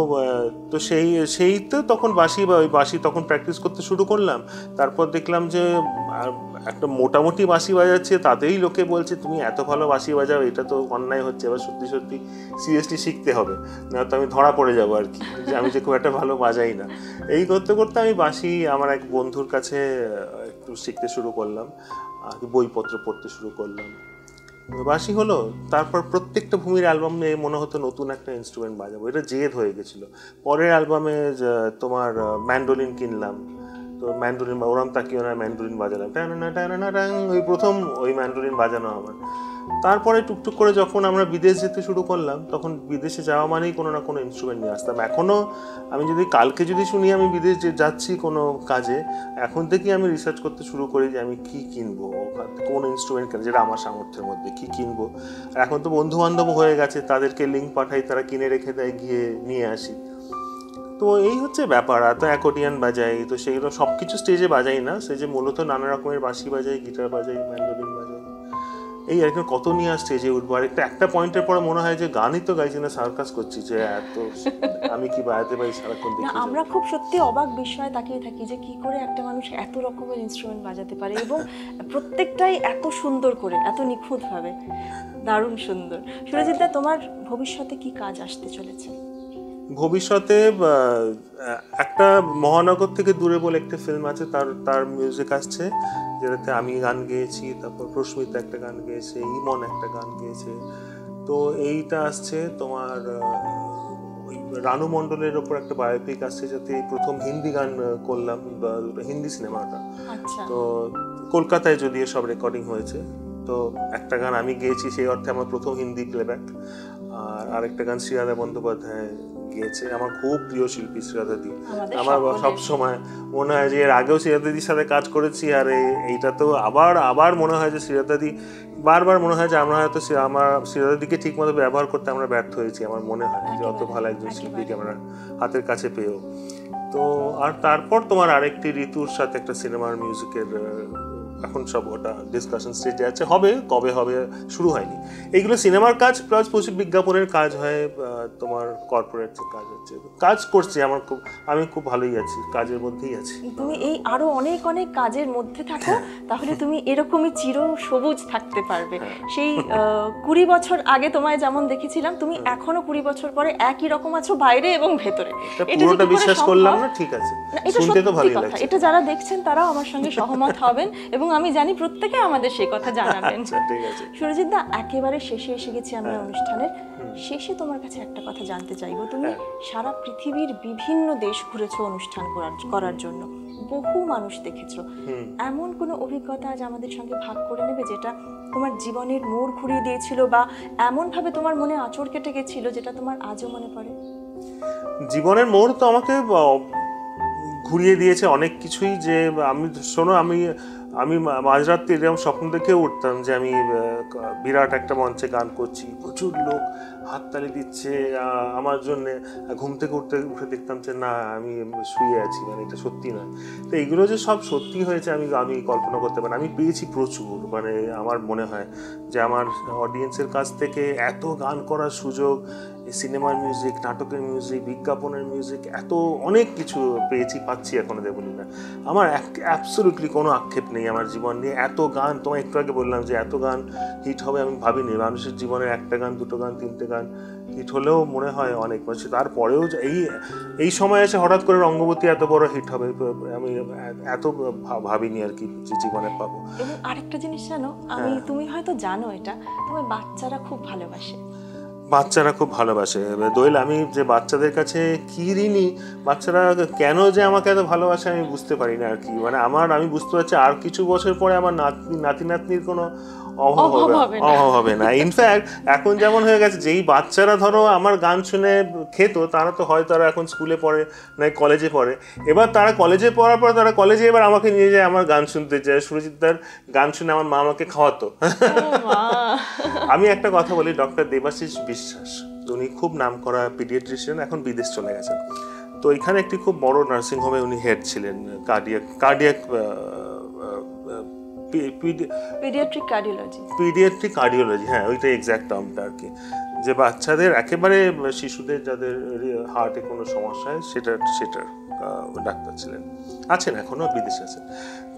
S2: তো সেই সেই তো তখন বাঁশি বা ওই বাঁশি তখন প্র্যাকটিস করতে শুরু করলাম। তারপর দেখলাম যে একটা মোটামুটি বাঁশি বাজাচ্ছে, তাতেই লোকে বলছে, তুমি এত ভালো বাঁশি বাজাও, এটা তো অন্যায় হচ্ছে, এবার সত্যি সত্যি সিরিয়াসলি শিখতে হবে। না তো আমি ধরা পড়ে যাব আর কি, যে আমি যে খুব একটা ভালো বাজাই না। এই করতে করতে আমি বাঁশি আমার এক বন্ধুর কাছে একটু শিখতে শুরু করলাম, আর বইপত্র পড়তে শুরু করলাম। বাসি হলো, তারপর প্রত্যেকটা ভূমির অ্যালবামে মনে হতো নতুন একটা ইনস্ট্রুমেন্ট বাজাবো। এটা জেদ হয়ে গেছিল। পরের অ্যালবামে তোমার ম্যান্ডোলিন কিনলাম। ম্যান্ডোলিন ওরম তাকিও না ম্যান্ডোলিন বাজালাম টানা টানা টাং, ওই প্রথম ওই ম্যান্ডোলিন বাজানো আমার। তারপরে টুকটুক করে যখন আমরা বিদেশ যেতে শুরু করলাম, তখন বিদেশে যাওয়া মানেই কোনো না কোনো ইনস্ট্রুমেন্ট নিয়ে আসতাম। এখনও আমি যদি কালকে যদি শুনি আমি বিদেশ যাচ্ছি কোনো কাজে, এখন থেকেই আমি রিসার্চ করতে শুরু করি যে আমি কি কিনবো, কোন ইনস্ট্রুমেন্ট কেন যেটা আমার সামর্থ্যের মধ্যে, কি কিনবো। এখন তো বন্ধু বান্ধব হয়ে গেছে, তাদেরকে লিঙ্ক পাঠাই, তারা কিনে রেখে দেয়, গিয়ে নিয়ে আসি। তো এই হচ্ছে ব্যাপার আর তো অ্যাকোডিয়ান বাজাই তো সেগুলো সব কিছু স্টেজে বাজাই না স্টেজে মূলত নানা রকমের বাঁশি বাজাই গিটার বাজাই ম্যান্ডোলিন বাজাই। এই আর কি কত নিয়ে আর স্টেজে উঠবো। আর একটা একটা পয়েন্টের পরে মনে হয় যে গানই তো গাইছি না সার্কাস করছি যে এত *laughs* আমি কি বাজাতে পারি সারাক্ষণ দেখে
S1: আমরা খুব সত্যি অবাক বিস্ময়ে তাকিয়ে থাকি যে কি করে একটা মানুষ এত রকমের ইনস্ট্রুমেন্ট বাজাতে পারে এবং *laughs* প্রত্যেকটাই এত সুন্দর করে এত নিখুঁতভাবে। দারুণ সুন্দর। সুরজিৎ দা তোমার ভবিষ্যতে কি কাজ আসতে চলেছে?
S2: ভবিষ্যতে একটা মহানগর থেকে দূরে বলে একটা ফিল্ম আছে তার তার মিউজিক আসছে যেটাতে আমি গান গেয়েছি তারপর প্রস্মিতা একটা গান গেয়েছে ইমন একটা গান গেয়েছে। তো এইটা আসছে তোমার ওই রানু মণ্ডলের ওপর একটা বায়োপিক আসছে যাতে প্রথম হিন্দি গান করলাম বা হিন্দি সিনেমাটা।
S1: আচ্ছা।
S2: তো কলকাতায় যদিও সব রেকর্ডিং হয়েছে তো একটা গান আমি গেয়েছি সেই অর্থে আমার প্রথম হিন্দি প্লেব্যাক আর আরেকটা গান শ্রীরাধা বন্দ্যোপাধ্যায় গিয়েছে আমার খুব প্রিয় শিল্পী শ্রীরাধা দি আমার। সব সময় মনে হয় যে এর আগেও শ্রীরাধা দির সাথে কাজ করেছি আর এই- এইটা তো আবার আবার মনে হয় যে শ্রীরাধা দি বারবার মনে হয় যে আমরা হয়তো আমার শ্রীরাধা দিকে ঠিক মতো ব্যবহার করতে আমরা ব্যর্থ হয়েছি আমার মনে হয় যে অত ভালো একজন। শিল্পীকে আমরা হাতের কাছে পেয়েও তো আর তারপর তোমার আরেকটি ঋতুর সাথে একটা সিনেমার মিউজিকের এখন সব ওটা ডিসকাশন স্টেজে আছে। হবে কবে হবে শুরু হয়নি। এইগুলো সিনেমার কাজ প্লাস প্রচুর বিজ্ঞাপনের কাজ হয় তোমার কর্পোরেট কাজ হচ্ছে। কাজ করছি আমার খুব আমি খুব ভালোই আছি কাজের মধ্যেই আছি।
S1: তুমি এই আরও অনেক অনেক কাজের মধ্যে থাকো তাহলে তুমি এরকমই চির সবুজ থাকতে পারবে। সেই কুড়ি বছর আগে তোমায় যেমন দেখেছিলাম তুমি এখনও কুড়ি বছর পরে একই রকম আছো বাইরে এবং ভেতরে।
S2: পুরোটা বিশ্বাস করলাম না ঠিক আছে।
S1: এটা সত্যি কথা। এটা যারা দেখছেন তারাও আমার সঙ্গে সহমত হবেন *laughs* এবং আমি জানি প্রত্যেকে আমাদের সেই কথা জানাবেন।
S2: আচ্ছা
S1: সুরজিৎ দা একেবারে শেষে এসে গেছি আমরা অনুষ্ঠানের। শেষে তোমার কাছে একটা কথা জানতে চাইব। তুমি
S2: হ্যাঁ।
S1: সারা পৃথিবীর বিভিন্ন দেশ ঘুরেছো অনুষ্ঠান করার করার জন্য। বহু মানুষ দেখেছ। এমন কোনো অভিজ্ঞতা আজ আমাদের সঙ্গে ভাগ করে নেবে যেটা তোমার জীবনের মোড় ঘুরিয়ে দিয়েছিল বা এমন ভাবে তোমার মনে আচর কেটে গেছিল যেটা তোমার আজও মনে পড়ে?
S2: জীবনের মোড় তো আমাকে ঘুরিয়ে দিয়েছে অনেক কিছুই যে আমি শোনো আমি আমি মাঝরাত্রি এরকম স্বপ্ন দেখে উঠতাম যে আমি বিরাট একটা মঞ্চে গান করছি। প্রচুর লোক হাততালি দিচ্ছে আমার জন্য ঘুম থেকে উঠতে, উঠে দেখতাম যে না, আমি শুয়ে আছি মানে এটা সত্যি নয়। তো এইগুলো যে সব সত্যি হয়েছে, আমি আমি কল্পনা করতে পারি। আমি পেয়েছি প্রচুর মানে আমার মনে হয় যে আমার অডিয়েন্সের কাছ থেকে এত গান করার সুযোগ সিনেমার মিউজিক নাটকের মিউজিক বিজ্ঞাপনের মিউজিক এত অনেক কিছু পেয়েছি, পাচ্ছি এখনও দেবনি না আমার অ্যাবসোলুটলি কোনো আক্ষেপ নেই আমার জীবন নিয়ে। এত গান, তোমায় একটু আগে বললাম যে এত গান হিট হবে আমি ভাবিনি। মানুষের জীবনে একটা গান, দুটো গান, তিনটে গান হিট হলেও মনে হয় অনেক। বছর তারপরেও যে এই এই সময় এসে হঠাৎ করে রঙ্গবতী এত বড় হিট হবে আমি এত ভাবিনি আর কি জীবনে পাবো।
S1: এবং আরেকটা জিনিস জানো আমি
S2: হ্যাঁ।
S1: তুমি হয়তো জানো এটা তোমার বাচ্চারা খুব ভালোবাসে।
S2: বাচ্চারা খুব ভালোবাসে। দোয়েল আমি যে বাচ্চাদের কাছে কি ঋণী বাচ্চারা কেন যে আমাকে এত ভালোবাসে আমি বুঝতে পারি না আর কি। মানে আমার আমি বুঝতে পারছি আর কিছু বছর পরে আমার নাতনি নাতি নাতনির কোনো অভাব হবে
S1: হবে না।
S2: অভাব হবে না। ইনফ্যাক্ট এখন যেমন হয়ে গেছে যেই বাচ্চারা ধরো আমার গান শুনে খেত তারা তো হয় তারা এখন স্কুলে পড়ে না কলেজে পড়ে। এবার তারা কলেজে পড়ার পর তারা কলেজে এবার আমাকে নিয়ে যায় আমার গান শুনতে চায় সুরজিৎদার গান শুনে আমার মা আমাকে খাওয়াতো। আমি একটা কথা বলি ডক্টর দেবাশিস বিশ্বাস উনি খুব নাম করা পিডিয়াট্রিশিয়ান এখন বিদেশ চলে গেছেন। তো এখানে একটি খুব বড় নার্সিং হোমে উনি হেড ছিলেন cardiac cardiac
S1: paediatric cardiology
S2: paediatric cardiology হ্যাঁ ওইটাই এক্স্যাক্ট টার্মটা আর কি। যে বাচ্চাদের একেবারে শিশুদের যাদের হার্টে কোনো সমস্যা হয় সেটা সেটার ডাক্তার ছিলেন। আছেন এখনও বিদেশে আছেন।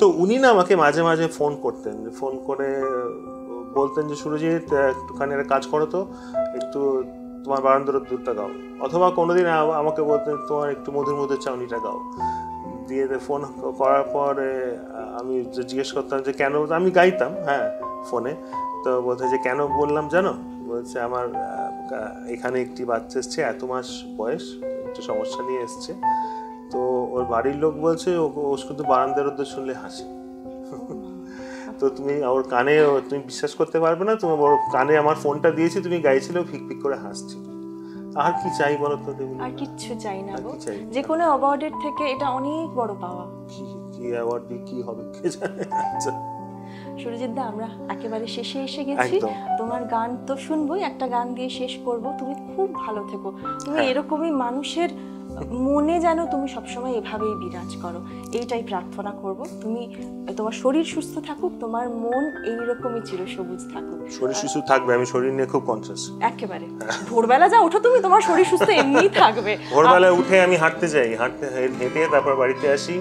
S2: তো উনি না আমাকে মাঝে মাঝে ফোন করতেন। ফোন করে বলতেন যে সুরজিৎ একটুখানি একটা কাজ করো তো একটু তোমার বারান্দার দুধটা গাও অথবা কোনোদিন আমাকে বলতেন তোমার একটু মধুর মধুর চাউনিটা গাও দিয়ে ফোন করার পরে, আমি জিজ্ঞেস করতাম যে, কেন? আমি গাইতাম হ্যাঁ ফোনে তো বলতে যে, কেন বললাম জানো? বলছে, আমার এখানে একটি বাচ্চা এসছে, এত মাস বয়স, একটু সমস্যা নিয়ে এসছে। তো ওর বাড়ির লোক বলছে, ও শুধু বারান্দার ওদের শুনলে হাসে। তো তুমি, ওর কানে, তুমি বিশ্বাস করতে পারবে না, তোমার কানে আমার ফোনটা দিয়েছি, তুমি গাইছিলে ফিক ফিক করে হাসছি আর কি চাই বলো তো দেবুলি?
S1: আর কিচ্ছু চাই না গো। যে কোনো অ্যাওয়ার্ডের থেকে এটা অনেক বড় পাওয়া।
S2: কি অ্যাওয়ার্ড দিয়ে কি হবে কে জানে? আচ্ছা।
S1: সুরজিৎ দা আমরা একেবারে শেষে এসে গেছি। তোমার গান তো শুনবোই একটা গান দিয়ে শেষ করব। তুমি খুব ভালো থেকো। তুমি
S2: হ্যাঁ।
S1: এরকমই মানুষের মনে যেন তুমি সবসময় এভাবেই বিরাজ করো। এইটাই প্রার্থনা করব। তুমি তোমার শরীর সুস্থ থাকুক তোমার মন এইরকমই চিরসবুজ থাকুক।
S2: শরীর শিশু থাকবে আমি শরীর নিয়ে খুব কনসিয়াস
S1: একেবারে। ভোরবেলা যা ওঠো তুমি তোমার শরীর সুস্থ এমনি থাকবে।
S2: ভোরবেলা উঠে আমি হাঁটতে যাই। হাঁটতে হেঁটে তারপর বাড়িতে আসি।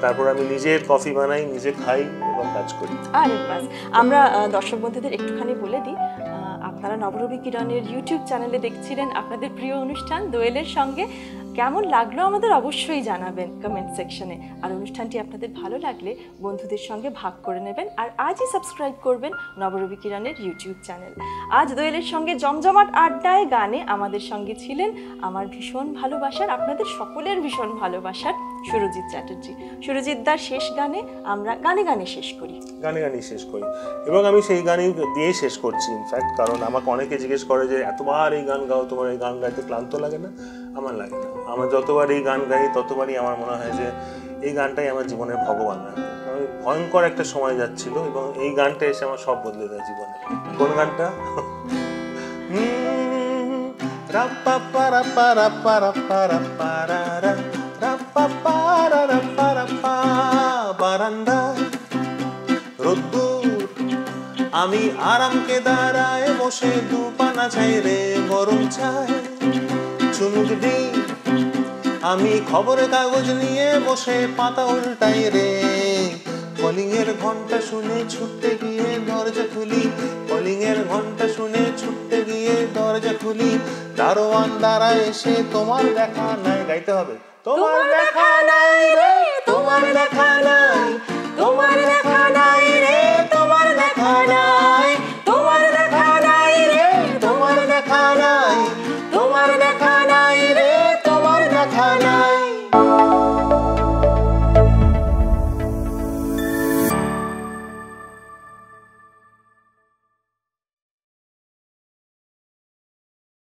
S2: তারপর আমি নিজের কফি বানাই নিজে খাই এবং কাজ করি।
S1: আরে বাস। আমরা দর্শক বন্ধুদের একটুখানি বলে দিই। আপনারা নবরবি কিরণের ইউটিউব চ্যানেলে দেখছিলেন আপনাদের প্রিয় অনুষ্ঠান দোয়েলের সঙ্গে। কেমন লাগল আমাদের অবশ্যই জানাবেন কমেন্ট সেকশনে আর অনুষ্ঠানটি আপনাদের ভালো লাগলে বন্ধুদের সঙ্গে ভাগ করে নেবেন আর আজই সাবস্ক্রাইব করবেন নবরবি কিরণের ইউটিউব চ্যানেল আজ দোয়েলের সঙ্গে জমজমাট আড্ডায় গানে আমাদের সঙ্গে ছিলেন আমার ভীষণ ভালোবাসার, আপনাদের সকলের ভীষণ ভালোবাসার সুরজিৎ চ্যাটার্জি। সুরজিৎ দার শেষ গানে আমরা গানে গানে শেষ করি।
S2: গানে গানই শেষ করি। এবং আমি সেই গানই দিয়েই শেষ করছি ইনফ্যাক্ট কারণ আমাকে অনেকে জিজ্ঞেস করে যে, এতবার এই গান গাও, তোমার এই গান গাইতে ক্লান্ত লাগে না? আমার লাগে না। আমার যতবার এই গান গাই, ততবারই আমার মনে হয় যে, এই গানটাই আমার জীবনের ভগবান আমি ভয়ঙ্কর একটা সময় যাচ্ছিল এবং এই গানটা এসে আমার সব বদলে দেয় জীবনে। কোন গানটা? রাপ্পাপারাপ্পারাপ্পারাপ্পারাপ্পারারা, রাপ্পাপারারাপ্পারাপ্পা, বারান্দায় রোদ্দুর আমি আরামকে দাঁড়ায় বসে দুপানা চাই রে গরম চাই। চুমুক দি আমি খবরের কাগজ নিয়ে বসে পাতা উল্টাই রে। কলিং এর ঘণ্টা শুনে ছুটতে গিয়ে দরজা খুলি কলিং এর ঘণ্টা শুনে ছুটতে গিয়ে দরজা খুলি। দারোয়ান দ্বারা এসে তোমার দেখা নাই গাইতে হবে। তোমার দেখা নাই রে তোমার দেখা নাই। তোমার দেখা নাই রে তোমার দেখা নাই।